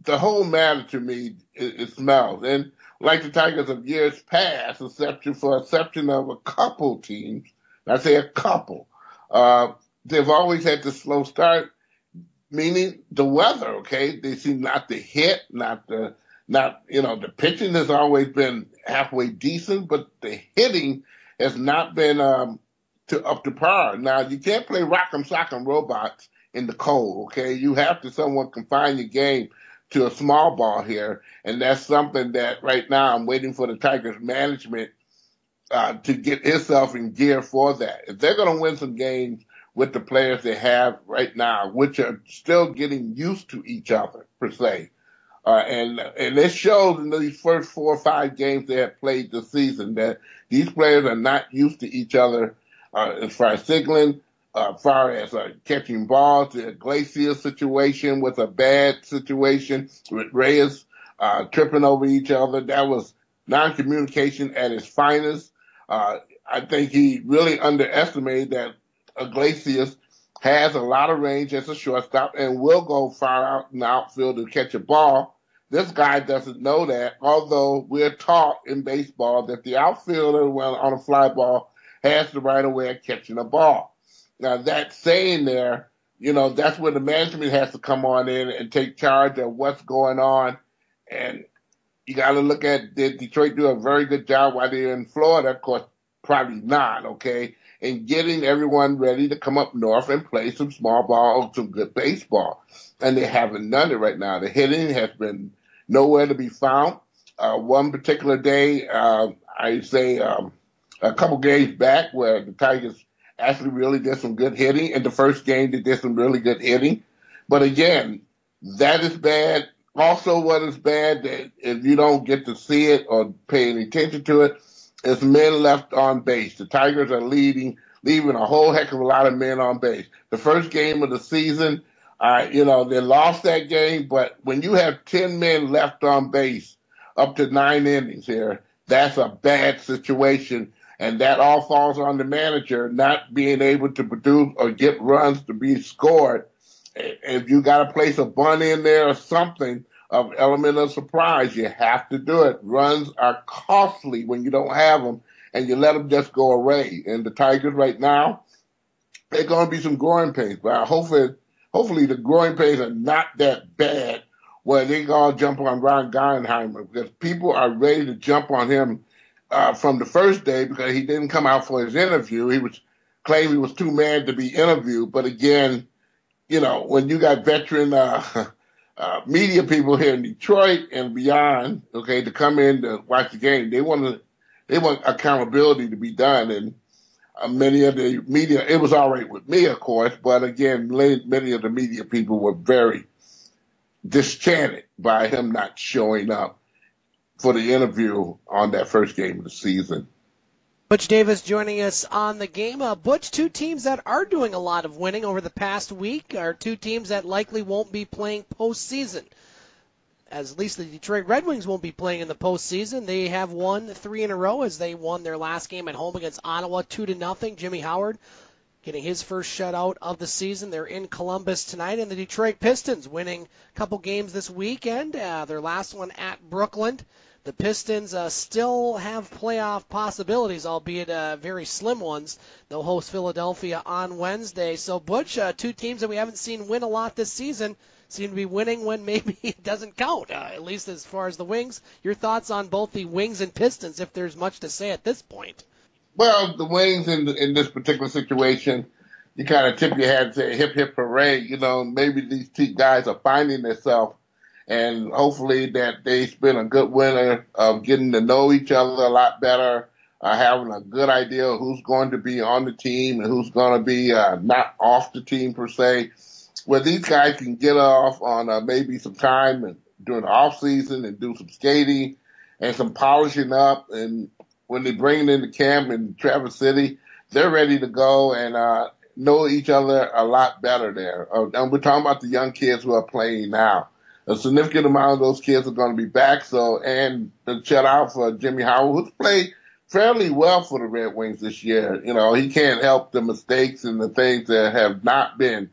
the whole matter to me, it, it smells. And like the Tigers of years past, exception for exception of a couple teams, I say a couple, uh, they've always had the slow start, meaning the weather, okay? They seem not to hit, not to, not, you know, the pitching has always been halfway decent, but the hitting has not been, um, to up to par. Now you can't play rock'em sock'em robots in the cold, okay? You have to somewhat confine your game to a small ball here, and that's something that right now I'm waiting for the Tigers management uh, to get itself in gear for that. If they're going to win some games with the players they have right now, which are still getting used to each other per se, uh, and and it shows in these first four or five games they have played this season that these players are not used to each other uh, as far as signaling, uh, as far as uh, catching balls. The Iglesias situation was a bad situation with Reyes uh, tripping over each other. That was non-communication at its finest. Uh, I think he really underestimated that Iglesias has a lot of range as a shortstop and will go far out in the outfield to catch a ball. This guy doesn't know that, although we're taught in baseball that the outfielder, when on a fly ball, has the right of way of catching a ball. Now that saying there, you know, that's where the management has to come on in and take charge of what's going on. And you got to look at did Detroit do a very good job while they're in Florida? Of course, probably not. Okay, in getting everyone ready to come up north and play some small ball, some good baseball, and they haven't done it right now. The hitting has been nowhere to be found. Uh, one particular day, uh, I say um, a couple games back, where the Tigers actually really did some good hitting. In the first game, they did some really good hitting, but again, that is bad also what is bad that if you don't get to see it or pay any attention to it is men left on base. The Tigers are leading, leaving a whole heck of a lot of men on base. The first game of the season, uh, you know, they lost that game, but when you have 10 men left on base up to nine innings here, that's a bad situation. And that all falls on the manager not being able to produce or get runs to be scored if you got to place a bunt in there or something of element of surprise, you have to do it. Runs are costly when you don't have them, and you let them just go away. And the Tigers right now, they're going to be some growing pains, but hopefully, hopefully the growing pains are not that bad where they all jump on Ron Gardenheimer because people are ready to jump on him uh, from the first day because he didn't come out for his interview. He was claimed he was too mad to be interviewed, but again, you know, when you got veteran uh, uh, media people here in Detroit and beyond, okay, to come in to watch the game, they want to, they want accountability to be done, and uh, many of the media, it was all right with me, of course, but again, many of the media people were very disenchanted by him not showing up for the interview on that first game of the season. Butch Davis joining us on the game. Uh, Butch, two teams that are doing a lot of winning over the past week are two teams that likely won't be playing postseason. As at least the Detroit Red Wings won't be playing in the postseason. They have won three in a row as they won their last game at home against Ottawa two to nothing. Jimmy Howard getting his first shutout of the season. They're in Columbus tonight, and the Detroit Pistons winning a couple games this weekend. Uh, their last one at Brooklyn. The Pistons uh, still have playoff possibilities, albeit uh, very slim ones. They'll host Philadelphia on Wednesday. So, Butch, uh, two teams that we haven't seen win a lot this season seem to be winning when maybe it doesn't count, uh, at least as far as the Wings. Your thoughts on both the Wings and Pistons, if there's much to say at this point? Well, the Wings in in this particular situation, you kind of tip your hat and say hip hip hooray. You know, maybe these two guys are finding themselves, and hopefully that they spend a good winter of getting to know each other a lot better, uh, having a good idea of who's going to be on the team and who's going to be uh, not off the team per se. Where these guys can get off on uh, maybe some time and during the off season and do some skating and some polishing up and when they bring it into camp in Traverse City, they're ready to go and uh, know each other a lot better there. Uh, and we're talking about the young kids who are playing now. A significant amount of those kids are going to be back. So, and the shout out for Jimmy Howard, who's played fairly well for the Red Wings this year. You know, he can't help the mistakes and the things that have not been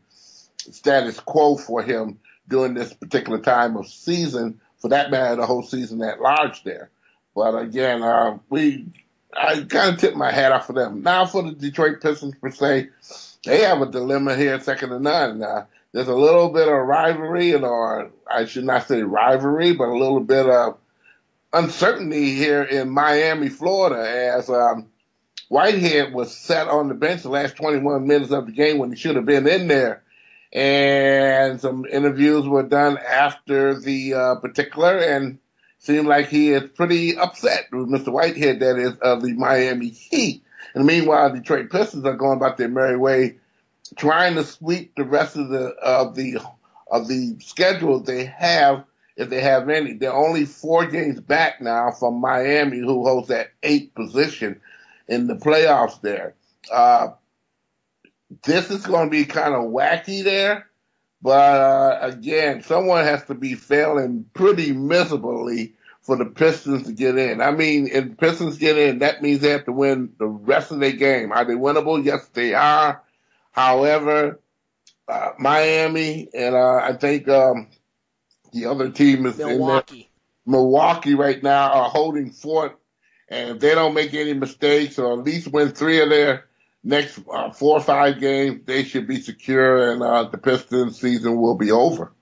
status quo for him during this particular time of season, for that matter, the whole season at large there. But again, uh, we I kind of tip my hat off for them. Now for the Detroit Pistons per se, they have a dilemma here, second to none. Uh, there's a little bit of rivalry, and or I should not say rivalry, but a little bit of uncertainty here in Miami, Florida, as um, Whitehead was sat on the bench the last 21 minutes of the game when he should have been in there. And some interviews were done after the uh, particular, and seemed like he is pretty upset with Mr. Whitehead, that is, of the Miami Heat. And meanwhile, Detroit Pistons are going about their merry way, trying to sweep the rest of the of the of the schedule they have, if they have any. They're only four games back now from Miami, who holds that eighth position in the playoffs there. Uh, this is going to be kind of wacky there. But uh, again, someone has to be failing pretty miserably for the Pistons to get in. I mean, if Pistons get in, that means they have to win the rest of their game. Are they winnable? Yes, they are. However, uh, Miami and uh, I think um, the other team is Milwaukee. Milwaukee right now are holding fort, and if they don't make any mistakes or at least win three of their next uh, four or five games, they should be secure, and uh, the Pistons season will be over.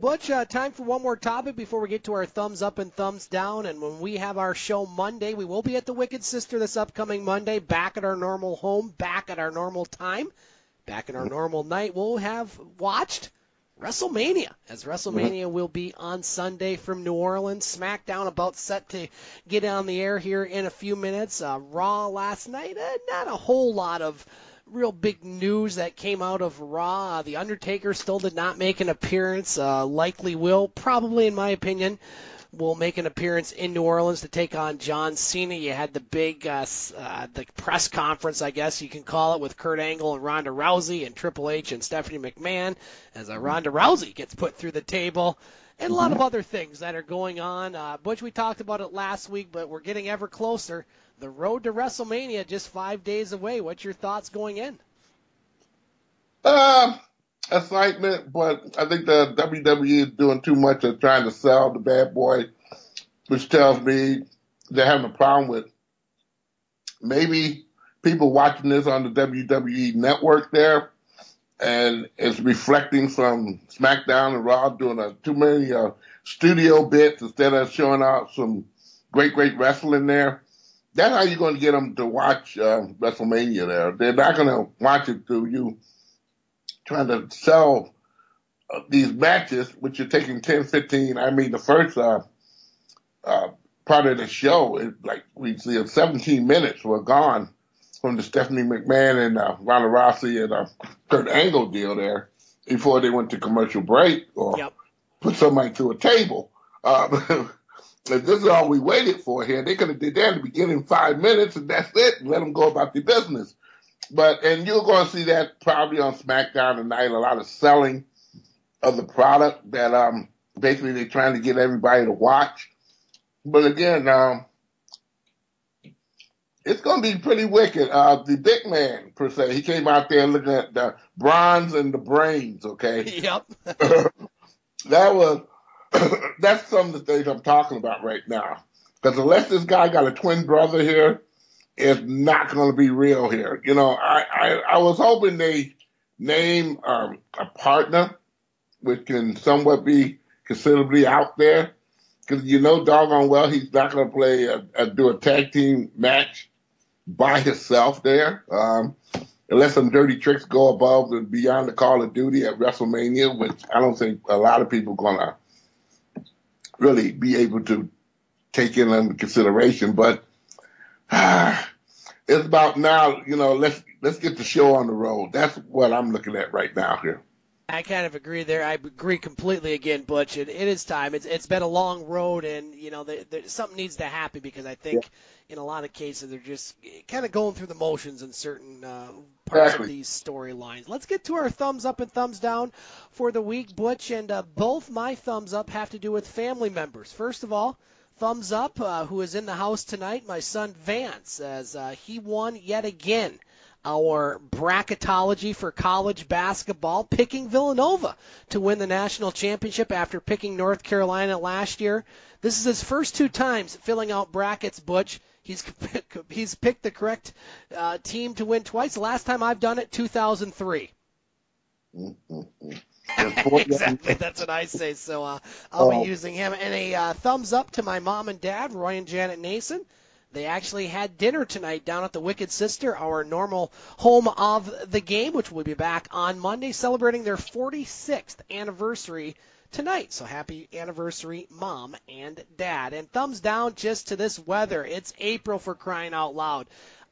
Butch, uh, time for one more topic before we get to our thumbs up and thumbs down. And when we have our show Monday, we will be at the Wicked Sister this upcoming Monday, back at our normal home, back at our normal time, back at our normal night. We'll have watched WrestleMania, as WrestleMania mm-hmm. will be on Sunday from New Orleans. SmackDown about set to get on the air here in a few minutes. Uh, Raw last night, uh, not a whole lot of real big news that came out of Raw. The Undertaker still did not make an appearance. Uh, likely will, probably in my opinion will make an appearance in New Orleans to take on John Cena. You had the big uh, uh, the press conference, I guess you can call it, with Kurt Angle and Ronda Rousey and Triple H and Stephanie McMahon as uh, Ronda Rousey gets put through the table. And a lot of mm-hmm. other things that are going on. Uh, Butch, we talked about it last week, but we're getting ever closer. The road to WrestleMania just five days away. What's your thoughts going in? Um, excitement, but I think the WWE is doing too much of trying to sell the bad boy, which tells me they're having a problem with maybe people watching this on the WWE network there. and it's reflecting from SmackDown and Raw doing a, too many uh, studio bits instead of showing out some great, great wrestling there. That's how you're going to get them to watch uh, WrestleMania there. They're not going to watch it through you trying to sell uh, these matches, which are taking 10, 15. I mean, the first uh, uh, part of the show, is like we see 17 minutes were gone from the Stephanie McMahon and uh, Ronda Rousey and uh, Kurt Angle deal there before they went to commercial break or Yep. put somebody to a table. Um, if this is all we waited for here, they could have did that in the beginning five minutes and that's it and let them go about their business. But, and you're going to see that probably on SmackDown tonight, a lot of selling of the product that, um, basically they're trying to get everybody to watch. But again, um, it's going to be pretty wicked. Uh, the big man, per se, he came out there looking at the bronze and the brains, okay? Yep. that was, that's some of the things I'm talking about right now. Because unless this guy got a twin brother here, it's not going to be real here. You know, I, I, I was hoping they name um, a partner which can somewhat be considerably out there. Because you know doggone well he's not going to play a, a, do a tag team match by himself there. Um, unless some dirty tricks go above and beyond the Call of Duty at WrestleMania, which I don't think a lot of people going to really be able to take in under consideration. But ah, it's about now, you know, let's let's get the show on the road. That's what I'm looking at right now here. I kind of agree there. I agree completely again, Butch. It, it is time. It's it's been a long road, and you know the, the, something needs to happen because I think yeah. in a lot of cases they're just kind of going through the motions in certain uh, parts exactly. of these storylines. Let's get to our thumbs up and thumbs down for the week, Butch, and uh, both my thumbs up have to do with family members. First of all. Thumbs up, uh, who is in the house tonight, my son Vance, as uh, he won yet again our bracketology for college basketball, picking Villanova to win the national championship after picking North Carolina last year. This is his first two times filling out brackets, Butch. He's he's picked the correct uh, team to win twice. The last time I've done it, 2003. exactly, that's what I say. So uh, I'll be using him. And a uh, thumbs up to my mom and dad, Roy and Janet Nason. They actually had dinner tonight down at the Wicked Sister, our normal home of the game, which will be back on Monday, celebrating their 46th anniversary tonight. So happy anniversary, mom and dad. And thumbs down just to this weather. It's April for crying out loud.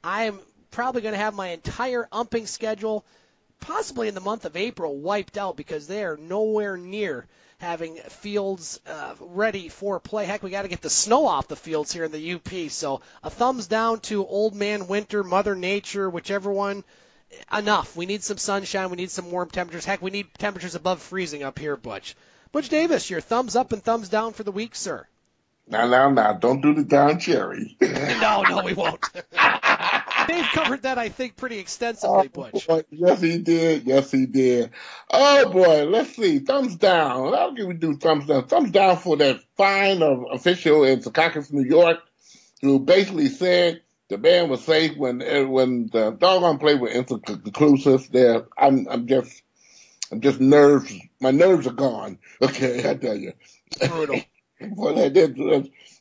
I'm probably going to have my entire umping schedule, possibly in the month of April, wiped out because they are nowhere near having fields uh, ready for play. Heck, we got to get the snow off the fields here in the UP. So a thumbs down to Old Man Winter, Mother Nature, whichever one. Enough. We need some sunshine. We need some warm temperatures. Heck, we need temperatures above freezing up here, Butch. Butch Davis, your thumbs up and thumbs down for the week, sir. Now, now, now, don't do the Don Cherry. no, no, we won't. Dave covered that, I think, pretty extensively, oh, Butch. Oh, yes, he did. Yes, he did. Oh boy, let's see. Thumbs down. How can we do thumbs down? Thumbs down for that fine of official in Secaucus, New York, who basically said the band was safe when eh, when the doggone play was inconclusive. There, I'm I'm just I'm just nerves. My nerves are gone. Okay, I tell you. Brutal. Well, that did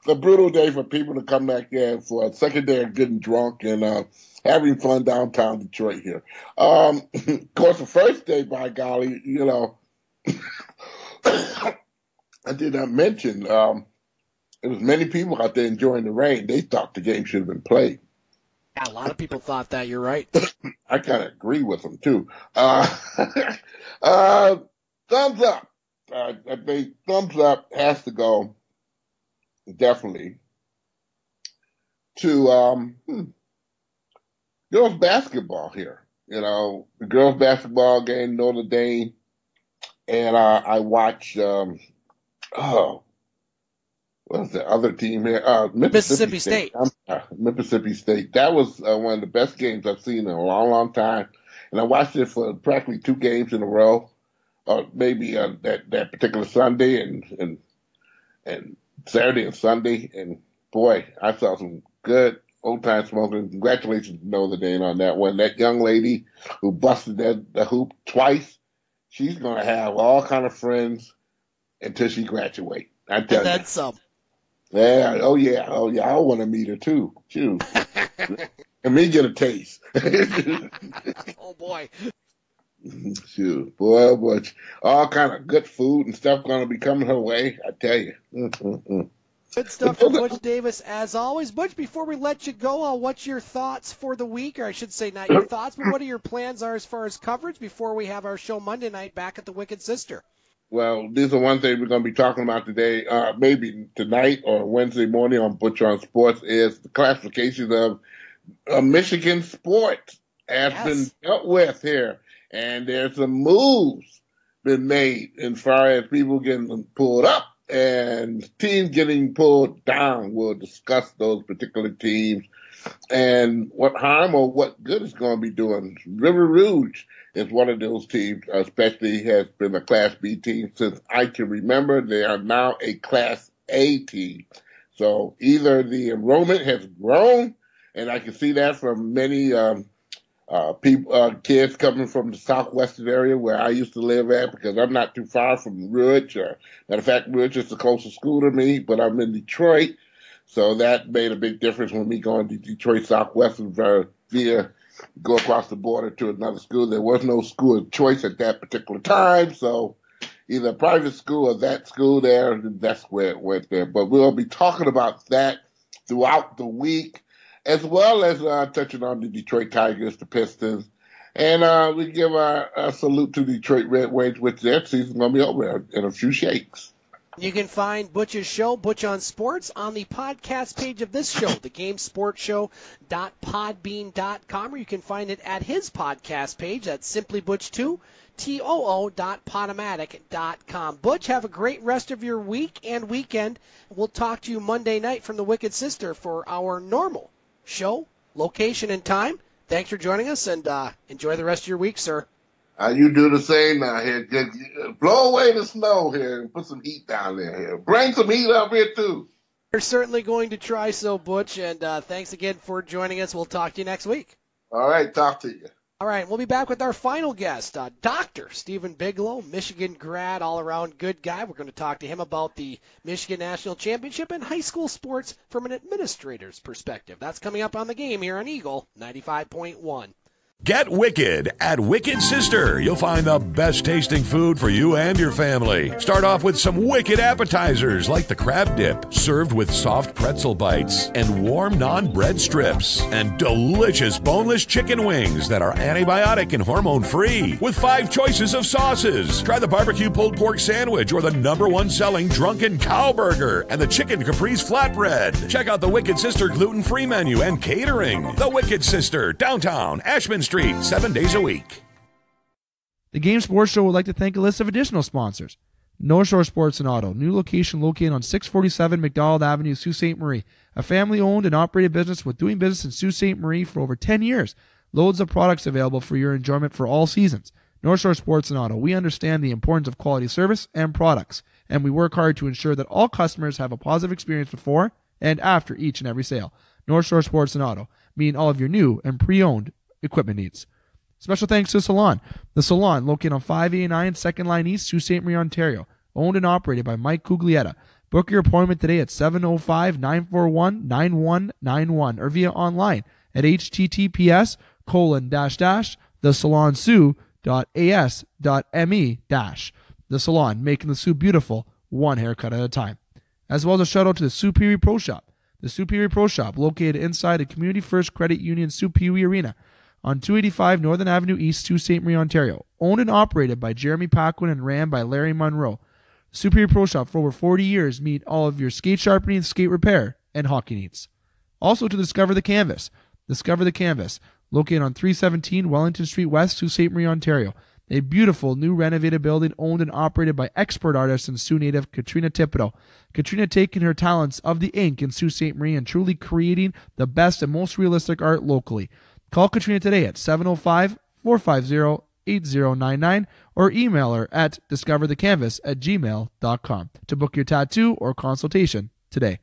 a brutal day for people to come back there for a second day of getting drunk and uh, having fun downtown Detroit here. Um, of course, the first day, by golly, you know, I did not mention um, there was many people out there enjoying the rain. They thought the game should have been played. Yeah, a lot of people thought that. You're right. I kind of agree with them too. Uh, uh, thumbs up. Uh, I think thumbs up has to go definitely to um, hmm, girls basketball here. You know, the girls basketball game, Notre Dame, and uh, I watched. Um, oh, what's the other team here? Uh, Mississippi, Mississippi State. State. Mississippi State. That was uh, one of the best games I've seen in a long, long time, and I watched it for practically two games in a row, or maybe uh, that that particular Sunday and and and Saturday and Sunday, and boy, I saw some good old time smoking. Congratulations to Notre Dame on that one. That young lady who busted that the hoop twice, she's gonna have all kind of friends until she graduates. I tell And you. then some. Yeah. Oh yeah. Oh yeah. I want to meet her too. Shoot. and me get a taste. Oh boy. Shoot, boy, oh boy, all kind of good food and stuff gonna be coming her way. I tell you. Mm-mm-mm. Good stuff from Butch Davis as always. Butch, before we let you go, uh, what's your thoughts for the week? Or I should say, not your thoughts, but what are your plans are as far as coverage before we have our show Monday night back at the Wicked Sister? Well, this is one thing we're going to be talking about today, uh, maybe tonight or Wednesday morning on Butcher on Sports is the classification of uh, Michigan sports has Yes. been dealt with here. And there's some moves been made as far as people getting pulled up and teams getting pulled down. We'll discuss those particular teams and what harm or what good it's going to be doing. River Rouge is one of those teams, especially has been a Class B team since I can remember. They are now a Class A team. So either the enrollment has grown, and I can see that from many um, uh, people, uh, kids coming from the southwestern area where I used to live at, because I'm not too far from Rouge. Or, matter of fact, Rouge is the closest school to me, but I'm in Detroit. So that made a big difference when me going to Detroit Southwestern via, go across the border to another school. There was no school of choice at that particular time, so either private school or that school there, that's where it went there. But we'll be talking about that throughout the week, as well as uh, touching on the Detroit Tigers, the Pistons. And uh, we give our, a salute to Detroit Red Wings, which their season's going to be over in a few shakes. You can find Butch's show, Butch on Sports, on the podcast page of this show, thegamesportshow.podbean.com, or you can find it at his podcast page. That's simply Butch2, T-O-O dot Podomatic.com. Butch, have a great rest of your week and weekend. We'll talk to you Monday night from the Wicked Sister for our normal show, location, and time. Thanks for joining us, and uh, enjoy the rest of your week, sir. Uh, you do the same now here. Just uh, blow away the snow here and put some heat down there here. Bring some heat up here too. We're certainly going to try so, Butch, and uh, thanks again for joining us. We'll talk to you next week. All right, talk to you. All right, we'll be back with our final guest, uh, Dr. Stephen Bigelow, Michigan grad, all around good guy. We're going to talk to him about the Michigan National Championship and high school sports from an administrator's perspective. That's coming up on the game here on Eagle 95.1. Get wicked at Wicked Sister. You'll find the best tasting food for you and your family. Start off with some wicked appetizers like the crab dip, served with soft pretzel bites and warm naan bread strips, and delicious boneless chicken wings that are antibiotic and hormone free. With five choices of sauces. Try the barbecue pulled pork sandwich or the number one selling drunken cow burger and the chicken caprese flatbread. Check out the Wicked Sister gluten free menu and catering. The Wicked Sister, downtown Ashmun Street, seven days a week. The Game Sports Show would like to thank a list of additional sponsors. North Shore Sports and Auto, new location located on 647 McDonald Avenue, Sault Ste. Marie. A family owned and operated business with doing business in Sault Ste. Marie for over 10 years. Loads of products available for your enjoyment for all seasons. North Shore Sports and Auto, we understand the importance of quality service and products, and we work hard to ensure that all customers have a positive experience before and after each and every sale. North Shore Sports and Auto, meeting all of your new and pre-owned equipment needs. Special thanks to Salon. The Salon, located on 589 Second Line East, Sault Ste. Marie, Ontario. Owned and operated by Mike Cuglietta. Book your appointment today at 705-941-9191 or via online at https colon dash dash thesalonsioux.as.me dash. The Salon, making the Soo beautiful, one haircut at a time. As well as a shout out to the Superior Pro Shop. The Superior Pro Shop, located inside the Community First Credit Union Superior Arena on 285 Northern Avenue East, Sault Ste. Marie, Ontario. Owned and operated by Jeremy Paquin and ran by Larry Monroe. Superior Pro Shop for over 40 years meet all of your skate sharpening, skate repair, and hockey needs. Also to Discover the Canvas. Discover the Canvas, located on 317 Wellington Street West, Sault Ste. Marie, Ontario. A beautiful new renovated building owned and operated by expert artist and Soo native Katrina Thibodeau. Katrina taking her talents of the ink in Sault Ste. Marie and truly creating the best and most realistic art locally. Call Katrina today at 705 450 8099 or email her at discoverthecanvas at gmail.com to book your tattoo or consultation today.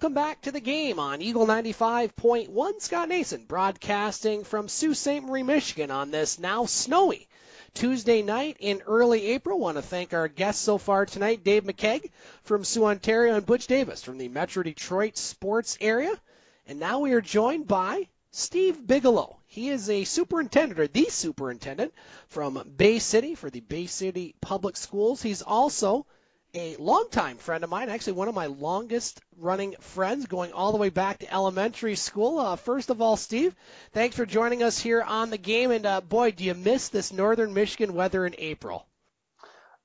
Welcome back to the game on Eagle 95.1. Scott Nason broadcasting from Sault Ste. Marie, Michigan on this now snowy Tuesday night in early April. Want to thank our guests so far tonight, Dave McCaig from Soo, Ontario, and Butch Davis from the Metro Detroit sports area. And now we are joined by Steve Bigelow. He is a superintendent, or the superintendent, from Bay City for the Bay City Public Schools. He's also a longtime friend of mine, actually one of my longest running friends, going all the way back to elementary school. Uh, first of all, Steve, thanks for joining us here on the game. And uh, boy, do you miss this northern Michigan weather in April?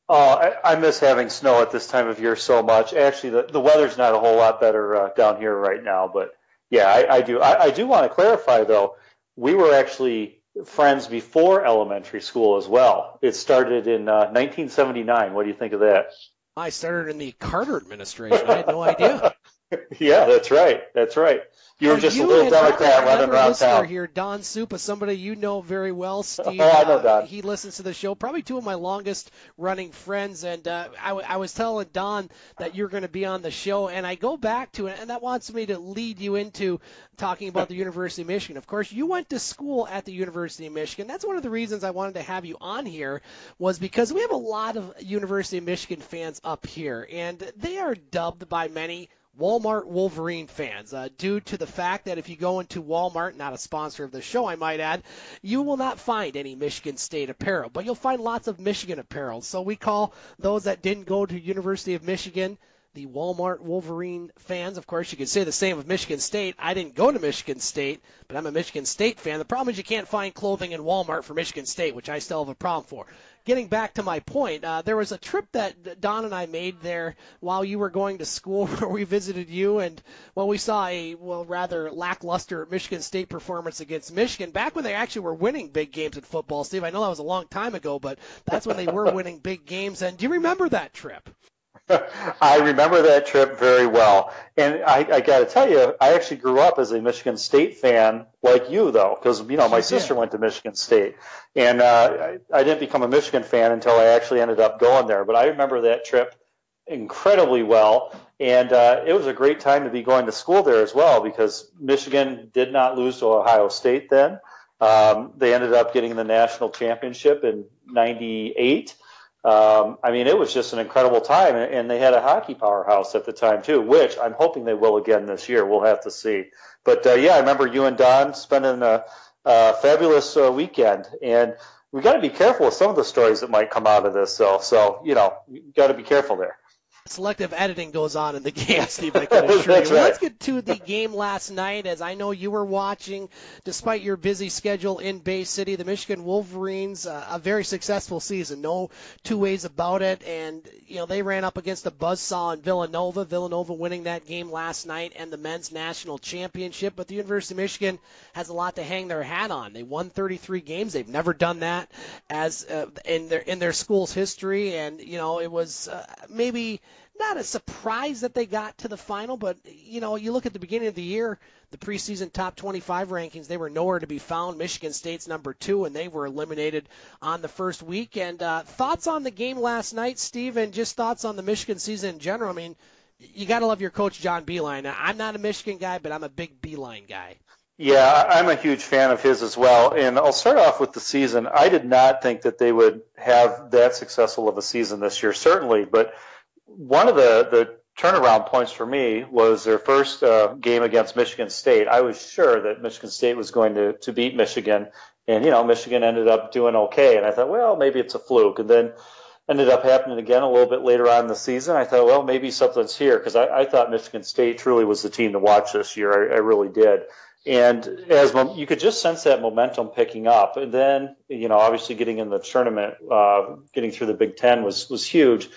Oh, I, I miss having snow at this time of year so much. Actually, the, the weather's not a whole lot better uh, down here right now, but yeah, I, I do. I, I do want to clarify though. We were actually friends before elementary school as well. It started in uh, 1979. What do you think of that? I started in the Carter administration. I had no idea. yeah, that's right. That's right. You were just you a little Democrat running around town. Here, Don Supa, somebody you know very well, Steve. Oh, I know Don. Uh, he listens to the show. Probably two of my longest running friends. And uh, I, I was telling Don that you're going to be on the show, and I go back to it, and that wants me to lead you into talking about the University of Michigan. Of course, you went to school at the University of Michigan. That's one of the reasons I wanted to have you on here was because we have a lot of University of Michigan fans up here, and they are dubbed by many Walmart Wolverine fans uh, due to the fact that if you go into Walmart, not a sponsor of the show, I might add, you will not find any Michigan State apparel, but you'll find lots of Michigan apparel. So we call those that didn't go to University of Michigan the Walmart Wolverine fans. Of course, you could say the same of Michigan State. I didn't go to Michigan State, but I'm a Michigan State fan. The problem is you can't find clothing in Walmart for Michigan State, which I still have a problem for getting back to my point, uh, there was a trip that Don and I made there while you were going to school where we visited you and well we saw a well rather lackluster Michigan State performance against Michigan back when they actually were winning big games in football. Steve, I know that was a long time ago, but that's when they were winning big games. And do you remember that trip? I remember that trip very well. And I, I got to tell you, I actually grew up as a Michigan State fan like you, though, because, you know, my sister went to Michigan State. And uh, I, I didn't become a Michigan fan until I actually ended up going there. But I remember that trip incredibly well. And uh, it was a great time to be going to school there as well because Michigan did not lose to Ohio State then. Um, they ended up getting the national championship in 98 um, I mean, it was just an incredible time, and they had a hockey powerhouse at the time too, which I'm hoping they will again this year. We'll have to see. But uh, yeah, I remember you and Don spending a, a fabulous uh, weekend, and we got to be careful with some of the stories that might come out of this. So, so you know, got to be careful there selective editing goes on in the game, Steve. I can assure you. Right. Let's get to the game last night, as I know you were watching, despite your busy schedule in Bay City. The Michigan Wolverines, uh, a very successful season, no two ways about it. And you know they ran up against a buzzsaw in Villanova. Villanova winning that game last night and the men's national championship. But the University of Michigan has a lot to hang their hat on. They won 33 games. They've never done that as uh, in their in their school's history. And you know it was uh, maybe not a surprise that they got to the final, but you know, you look at the beginning of the year, the preseason top 25 rankings, they were nowhere to be found. Michigan State's number two, and they were eliminated on the first week. And uh, thoughts on the game last night, Steve, and just thoughts on the Michigan season in general. I mean, you got to love your coach John Beilein. I'm not a Michigan guy, but I'm a big Beilein guy. Yeah, I'm a huge fan of his as well. And I'll start off with the season. I did not think that they would have that successful of a season this year, certainly, but one of the, the turnaround points for me was their first uh, game against Michigan State. I was sure that Michigan State was going to, to beat Michigan, and you know Michigan ended up doing okay. And I thought, well, maybe it's a fluke. And then ended up happening again a little bit later on in the season. I thought, well, maybe something's here because I, I thought Michigan State truly was the team to watch this year. I, I really did. And as you could just sense that momentum picking up, and then you know, obviously getting in the tournament, uh, getting through the Big Ten was was huge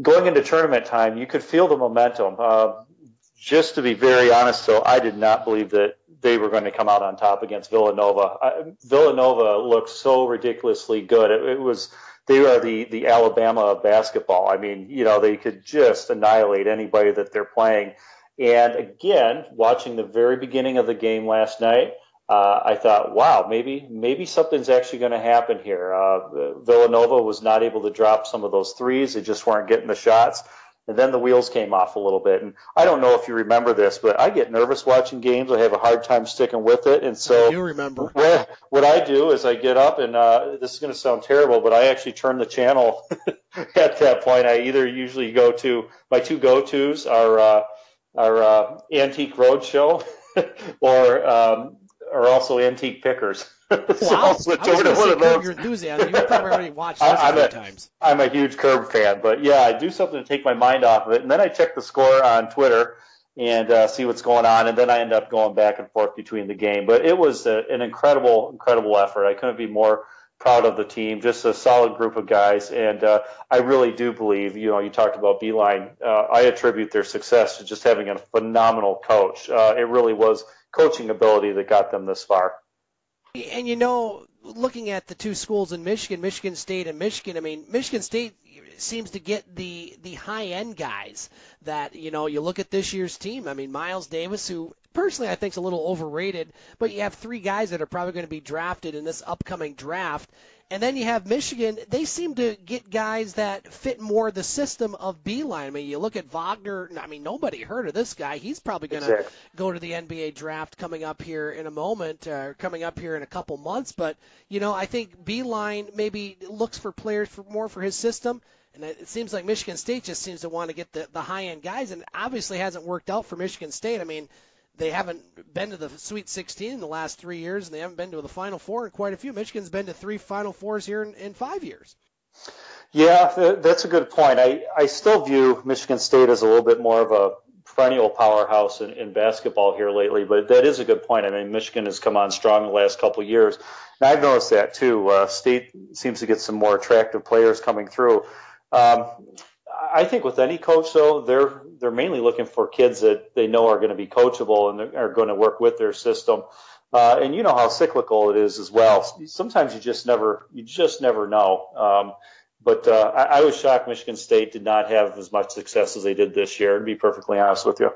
going into tournament time, you could feel the momentum. Uh, just to be very honest, though, I did not believe that they were going to come out on top against Villanova. I, Villanova looked so ridiculously good. It, it was they are the the Alabama of basketball. I mean, you know, they could just annihilate anybody that they're playing. And again, watching the very beginning of the game last night, uh, I thought, wow, maybe maybe something's actually going to happen here. Uh, Villanova was not able to drop some of those threes; they just weren't getting the shots. and then the wheels came off a little bit. And I don't know if you remember this, but I get nervous watching games. I have a hard time sticking with it, and so I do remember. What, what I do is I get up, and uh, this is going to sound terrible, but I actually turn the channel at that point. I either usually go to my two go tos are uh, are uh, Antique Roadshow or um, or also Antique Pickers. so wow. switch over to one of those. Your enthusiasm. You've probably already watched this I'm a, times. I'm a huge Curb fan, but yeah, I do something to take my mind off of it, and then I check the score on Twitter and uh, see what's going on, and then I end up going back and forth between the game. But it was a, an incredible, incredible effort. I couldn't be more proud of the team. Just a solid group of guys, and uh, I really do believe. You know, you talked about Beilein. Uh, I attribute their success to just having a phenomenal coach. Uh, it really was coaching ability that got them this far. And you know, looking at the two schools in Michigan, Michigan State and Michigan, I mean, Michigan State seems to get the the high end guys that you know you look at this year's team. I mean, Miles Davis, who personally I think is a little overrated, but you have three guys that are probably going to be drafted in this upcoming draft, and then you have Michigan. They seem to get guys that fit more the system of Beilein. I mean, you look at Wagner. I mean, nobody heard of this guy. He's probably going to exactly. go to the NBA draft coming up here in a moment, uh, coming up here in a couple months. But you know, I think Beilein maybe looks for players for more for his system. And it seems like Michigan State just seems to want to get the, the high end guys, and obviously hasn't worked out for Michigan State. I mean, they haven't been to the Sweet 16 in the last three years, and they haven't been to the Final Four in quite a few. Michigan's been to three Final Fours here in, in five years. Yeah, that's a good point. I, I still view Michigan State as a little bit more of a perennial powerhouse in, in basketball here lately, but that is a good point. I mean, Michigan has come on strong the last couple of years. And I've noticed that too. Uh, State seems to get some more attractive players coming through. Um, I think with any coach, though, they're they're mainly looking for kids that they know are going to be coachable and are going to work with their system. Uh, and you know how cyclical it is as well. Sometimes you just never you just never know. Um, but uh, I, I was shocked Michigan State did not have as much success as they did this year. To be perfectly honest with you.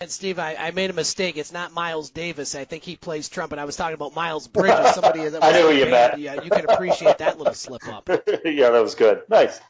And Steve, I, I made a mistake. It's not Miles Davis. I think he plays trumpet. I was talking about Miles Bridges. Somebody that I knew you meant. Yeah, you can appreciate that little slip up. yeah, that was good. Nice.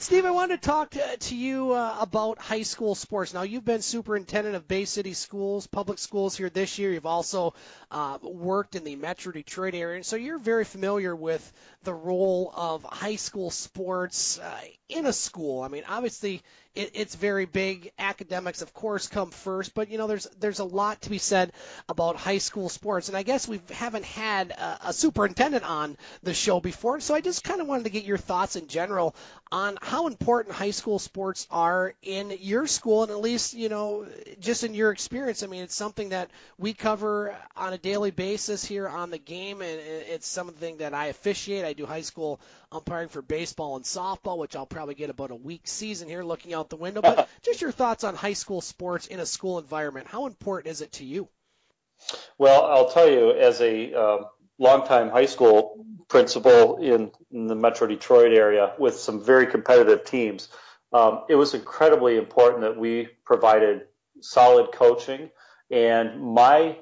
Steve, I wanted to talk to, to you uh, about high school sports. Now, you've been superintendent of Bay City Schools, public schools here this year. You've also uh, worked in the Metro Detroit area, and so you're very familiar with the role of high school sports uh, in a school. I mean, obviously, it, it's very big. Academics, of course, come first, but you know, there's there's a lot to be said about high school sports, and I guess we haven't had a, a superintendent on the show before, so I just kind of wanted to get your thoughts in general on how important high school sports are in your school, and at least you know, just in your experience. I mean, it's something that we cover on a daily basis here on the game, and it's something that I officiate. I do high school umpiring for baseball and softball, which I'll probably get about a week season here looking out the window. But just your thoughts on high school sports in a school environment. How important is it to you? Well, I'll tell you, as a uh, longtime high school principal in, in, the Metro Detroit area with some very competitive teams, um, it was incredibly important that we provided solid coaching. And my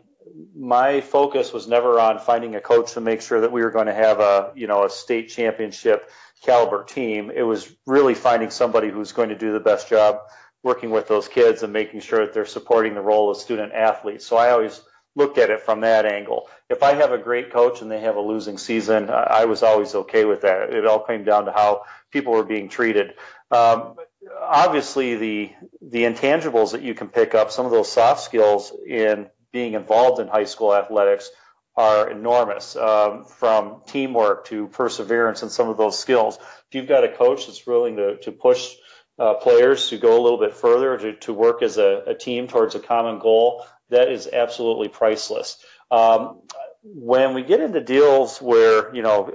my focus was never on finding a coach to make sure that we were going to have a you know a state championship caliber team. It was really finding somebody who's going to do the best job working with those kids and making sure that they're supporting the role of student athletes. So I always looked at it from that angle. If I have a great coach and they have a losing season, I was always okay with that. It all came down to how people were being treated. Um, obviously, the the intangibles that you can pick up, some of those soft skills in being involved in high school athletics are enormous, um, from teamwork to perseverance and some of those skills. If you've got a coach that's willing to, to push uh, players to go a little bit further, to, to work as a, a, team towards a common goal, that is absolutely priceless. Um, when we get into deals where, you know,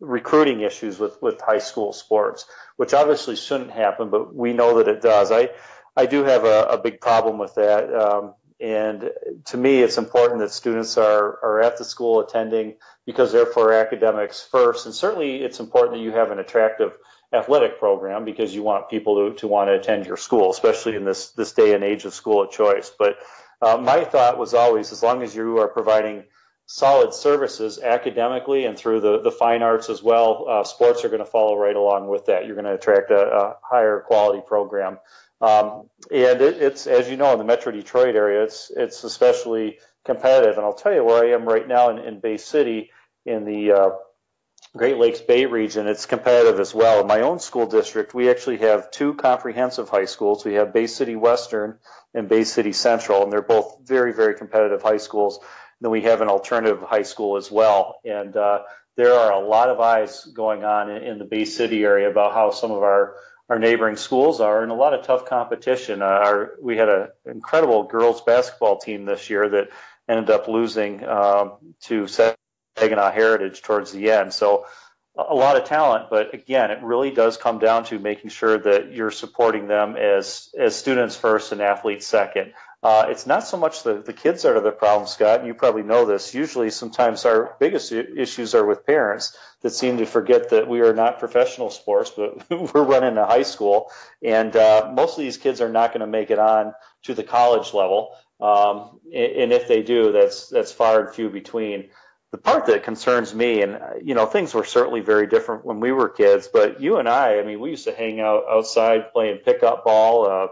recruiting issues with, with high school sports, which obviously shouldn't happen, but we know that it does. I, I do have a, a big problem with that. Um, and to me, it's important that students are, are at the school attending because they're for academics first. And certainly it's important that you have an attractive athletic program because you want people to, to want to attend your school, especially in this, this day and age of school of choice. But uh, my thought was always as long as you are providing solid services academically and through the, the fine arts as well, uh, sports are going to follow right along with that. You're going to attract a, a higher quality program. Um, and it, it's, as you know, in the Metro Detroit area, it's, it's especially competitive. And I'll tell you where I am right now in, in Bay City in the, uh, Great Lakes Bay region, it's competitive as well. In my own school district, we actually have two comprehensive high schools. We have Bay City Western and Bay City Central, and they're both very, very competitive high schools. Then we have an alternative high school as well. And uh, there are a lot of eyes going on in, in, the Bay City area about how some of our, our neighboring schools are, and a lot of tough competition. Uh, our, we had an incredible girls basketball team this year that ended up losing um, to Saginaw Heritage towards the end. So a lot of talent, but again, it really does come down to making sure that you're supporting them as as students first and athletes second. Uh, it's not so much the, the kids that are the problem, Scott, you probably know this. Usually, sometimes our biggest issues are with parents that seem to forget that we are not professional sports, but we're running a high school, and uh, most of these kids are not going to make it on to the college level. Um, and if they do, that's that's far and few between. The part that concerns me, and you know, things were certainly very different when we were kids, but you and I, I mean, we used to hang out outside playing pickup ball. Uh,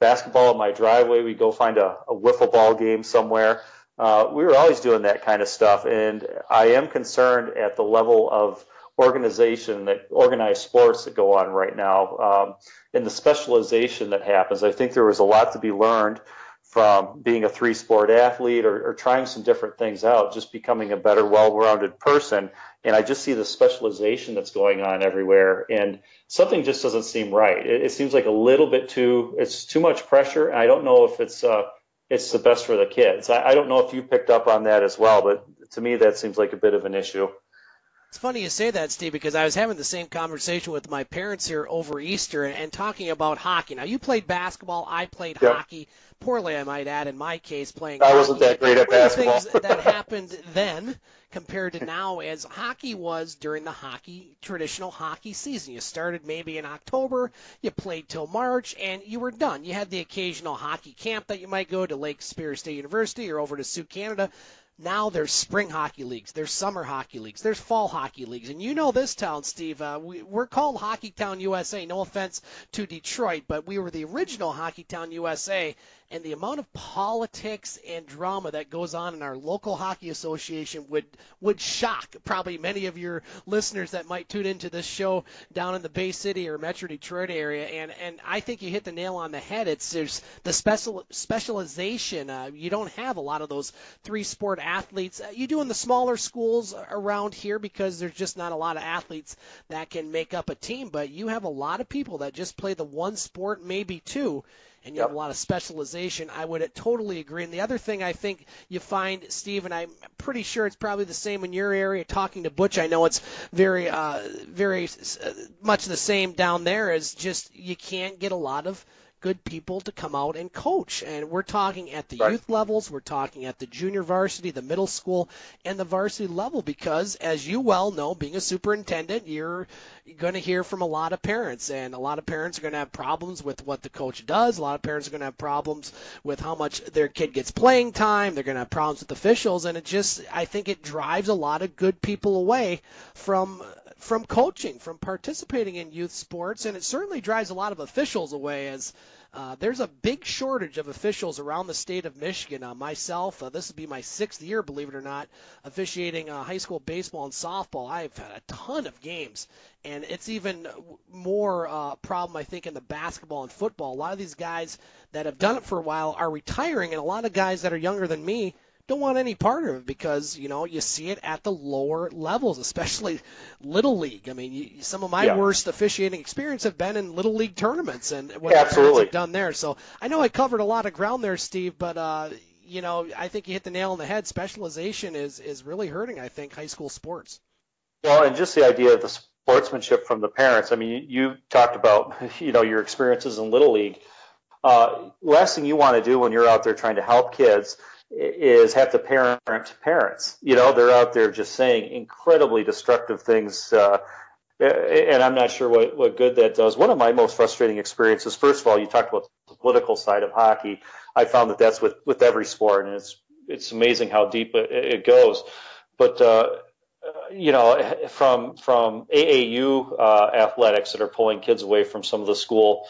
basketball in my driveway. We'd go find a, a wiffle ball game somewhere. Uh, we were always doing that kind of stuff, and I am concerned at the level of organization that organized sports that go on right now um, and the specialization that happens. I think there was a lot to be learned from being a three sport athlete or, or trying some different things out, just becoming a better, well rounded person. And I just see the specialization that's going on everywhere. And something just doesn't seem right. It, it seems like a little bit too, it's too much pressure. And I don't know if it's, uh, it's the best for the kids. I, I don't know if you picked up on that as well, but to me, that seems like a bit of an issue. It's funny you say that, Steve, because I was having the same conversation with my parents here over Easter and, and talking about hockey. Now, you played basketball, I played yep. hockey. Poorly, I might add, in my case, playing. I hockey. wasn't that great at One basketball. Things that happened then compared to now as hockey was during the hockey traditional hockey season. You started maybe in October, you played till March, and you were done. You had the occasional hockey camp that you might go to Lake Superior State University or over to Soo Canada, now there's spring hockey leagues, there's summer hockey leagues, there's fall hockey leagues, and you know this town, Steve. Uh, we, we're called Hockey Town USA. No offense to Detroit, but we were the original Hockey Town USA, and the amount of politics and drama that goes on in our local hockey association would would shock probably many of your listeners that might tune into this show down in the Bay City or Metro Detroit area. And and I think you hit the nail on the head. It's there's the special specialization. Uh, you don't have a lot of those three sport athletes. Uh, you do in the smaller schools around here because there's just not a lot of athletes that can make up a team. But you have a lot of people that just play the one sport, maybe two and you yep. have a lot of specialization. I would totally agree. And the other thing I think you find, Steve, and I'm pretty sure it's probably the same in your area. Talking to Butch, I know it's very, uh, very uh, much the same down there. Is just you can't get a lot of good people to come out and coach. And we're talking at the right. youth levels, we're talking at the junior varsity, the middle school, and the varsity level because, as you well know, being a superintendent, you're going to hear from a lot of parents, and a lot of parents are going to have problems with what the coach does. A lot of parents are going to have problems with how much their kid gets playing time. They're going to have problems with officials, and it just, I think it drives a lot of good people away from from coaching, from participating in youth sports, and it certainly drives a lot of officials away as uh, there's a big shortage of officials around the state of Michigan. Uh, myself, uh, this will be my sixth year, believe it or not, officiating uh, high school baseball and softball. I've had a ton of games, and it's even more uh, problem, I think, in the basketball and football. A lot of these guys that have done it for a while are retiring, and a lot of guys that are younger than me don't want any part of it because you know you see it at the lower levels, especially little league. I mean, you, some of my yeah. worst officiating experience have been in little league tournaments and what Absolutely. have done there. So I know I covered a lot of ground there, Steve, but uh, you know I think you hit the nail on the head. Specialization is is really hurting. I think high school sports. Well, and just the idea of the sportsmanship from the parents. I mean, you, you talked about you know your experiences in little league. Uh, last thing you want to do when you're out there trying to help kids is have to parent parents. You know, they're out there just saying incredibly destructive things. Uh, and I'm not sure what, what good that does. One of my most frustrating experiences, first of all, you talked about the political side of hockey. I found that that's with, with every sport, and it's it's amazing how deep it, it goes. But uh, you know, from from AAU uh, athletics that are pulling kids away from some of the school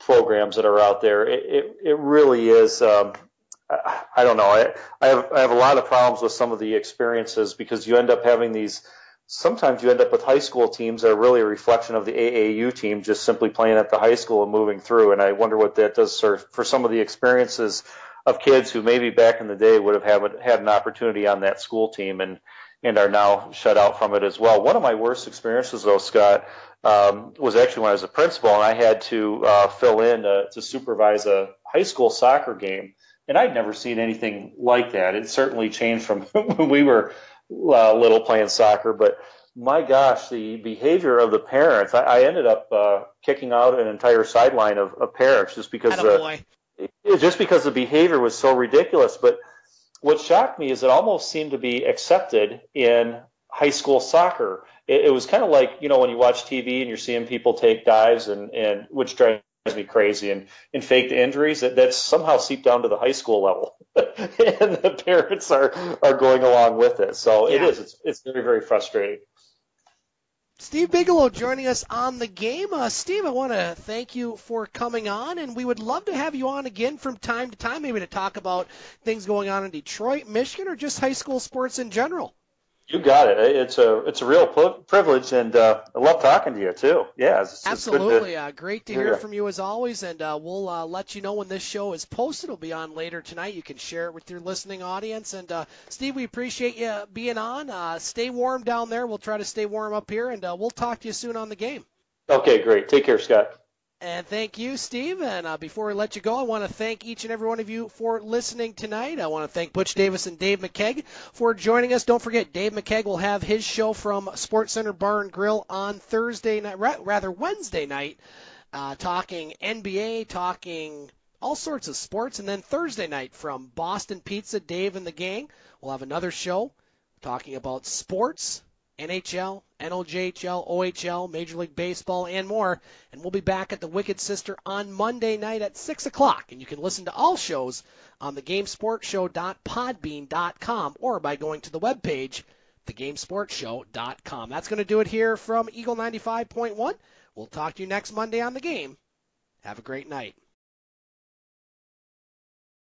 programs that are out there, it it, it really is. Um, I, don't know. I, I have I have a lot of problems with some of the experiences because you end up having these. Sometimes you end up with high school teams that are really a reflection of the AAU team, just simply playing at the high school and moving through. And I wonder what that does for, for some of the experiences of kids who maybe back in the day would have had, had an opportunity on that school team. And and are now shut out from it as well. One of my worst experiences, though, Scott, um, was actually when I was a principal and I had to uh, fill in uh, to supervise a high school soccer game. And I'd never seen anything like that. It certainly changed from when we were uh, little playing soccer, but my gosh, the behavior of the parents, I, I ended up uh, kicking out an entire sideline of, of parents just because the, just because the behavior was so ridiculous. But what shocked me is it almost seemed to be accepted in high school soccer. It, it was kind of like you know when you watch TV and you're seeing people take dives and and which drives me crazy and and fake injuries that that's somehow seeped down to the high school level and the parents are are going along with it. So yeah. it is it's it's very very frustrating. Steve Bigelow joining us on the game. Uh, Steve, I want to thank you for coming on, and we would love to have you on again from time to time, maybe to talk about things going on in Detroit, Michigan, or just high school sports in general. You got it. It's a it's a real privilege, and uh, I love talking to you too. Yeah, it's, absolutely. It's to, uh, great to hear from you as always, and uh, we'll uh, let you know when this show is posted. It'll be on later tonight. You can share it with your listening audience. And uh, Steve, we appreciate you being on. Uh, stay warm down there. We'll try to stay warm up here, and we'll talk to you soon on the game. Okay, great. Take care, Scott. And thank you, Steve. And uh, before we let you go, I want to thank each and every one of you for listening tonight. I want to thank Butch Davis and Dave McCaig for joining us. Don't forget, Dave McCaig will have his show from Sports Center Bar and Grill on Thursday night, rather Wednesday night, uh, talking NBA, talking all sorts of sports. And then Thursday night from Boston Pizza, Dave and the gang will have another show talking about sports, NHL, NOJHL, OHL, Major League Baseball, and more. And we'll be back at the Wicked Sister on Monday night at 6 o'clock. And you can listen to all shows on thegamesportshow.podbean.com or by going to the webpage, thegamesportshow.com. That's going to do it here from Eagle 95.1. We'll talk to you next Monday on the game. Have a great night.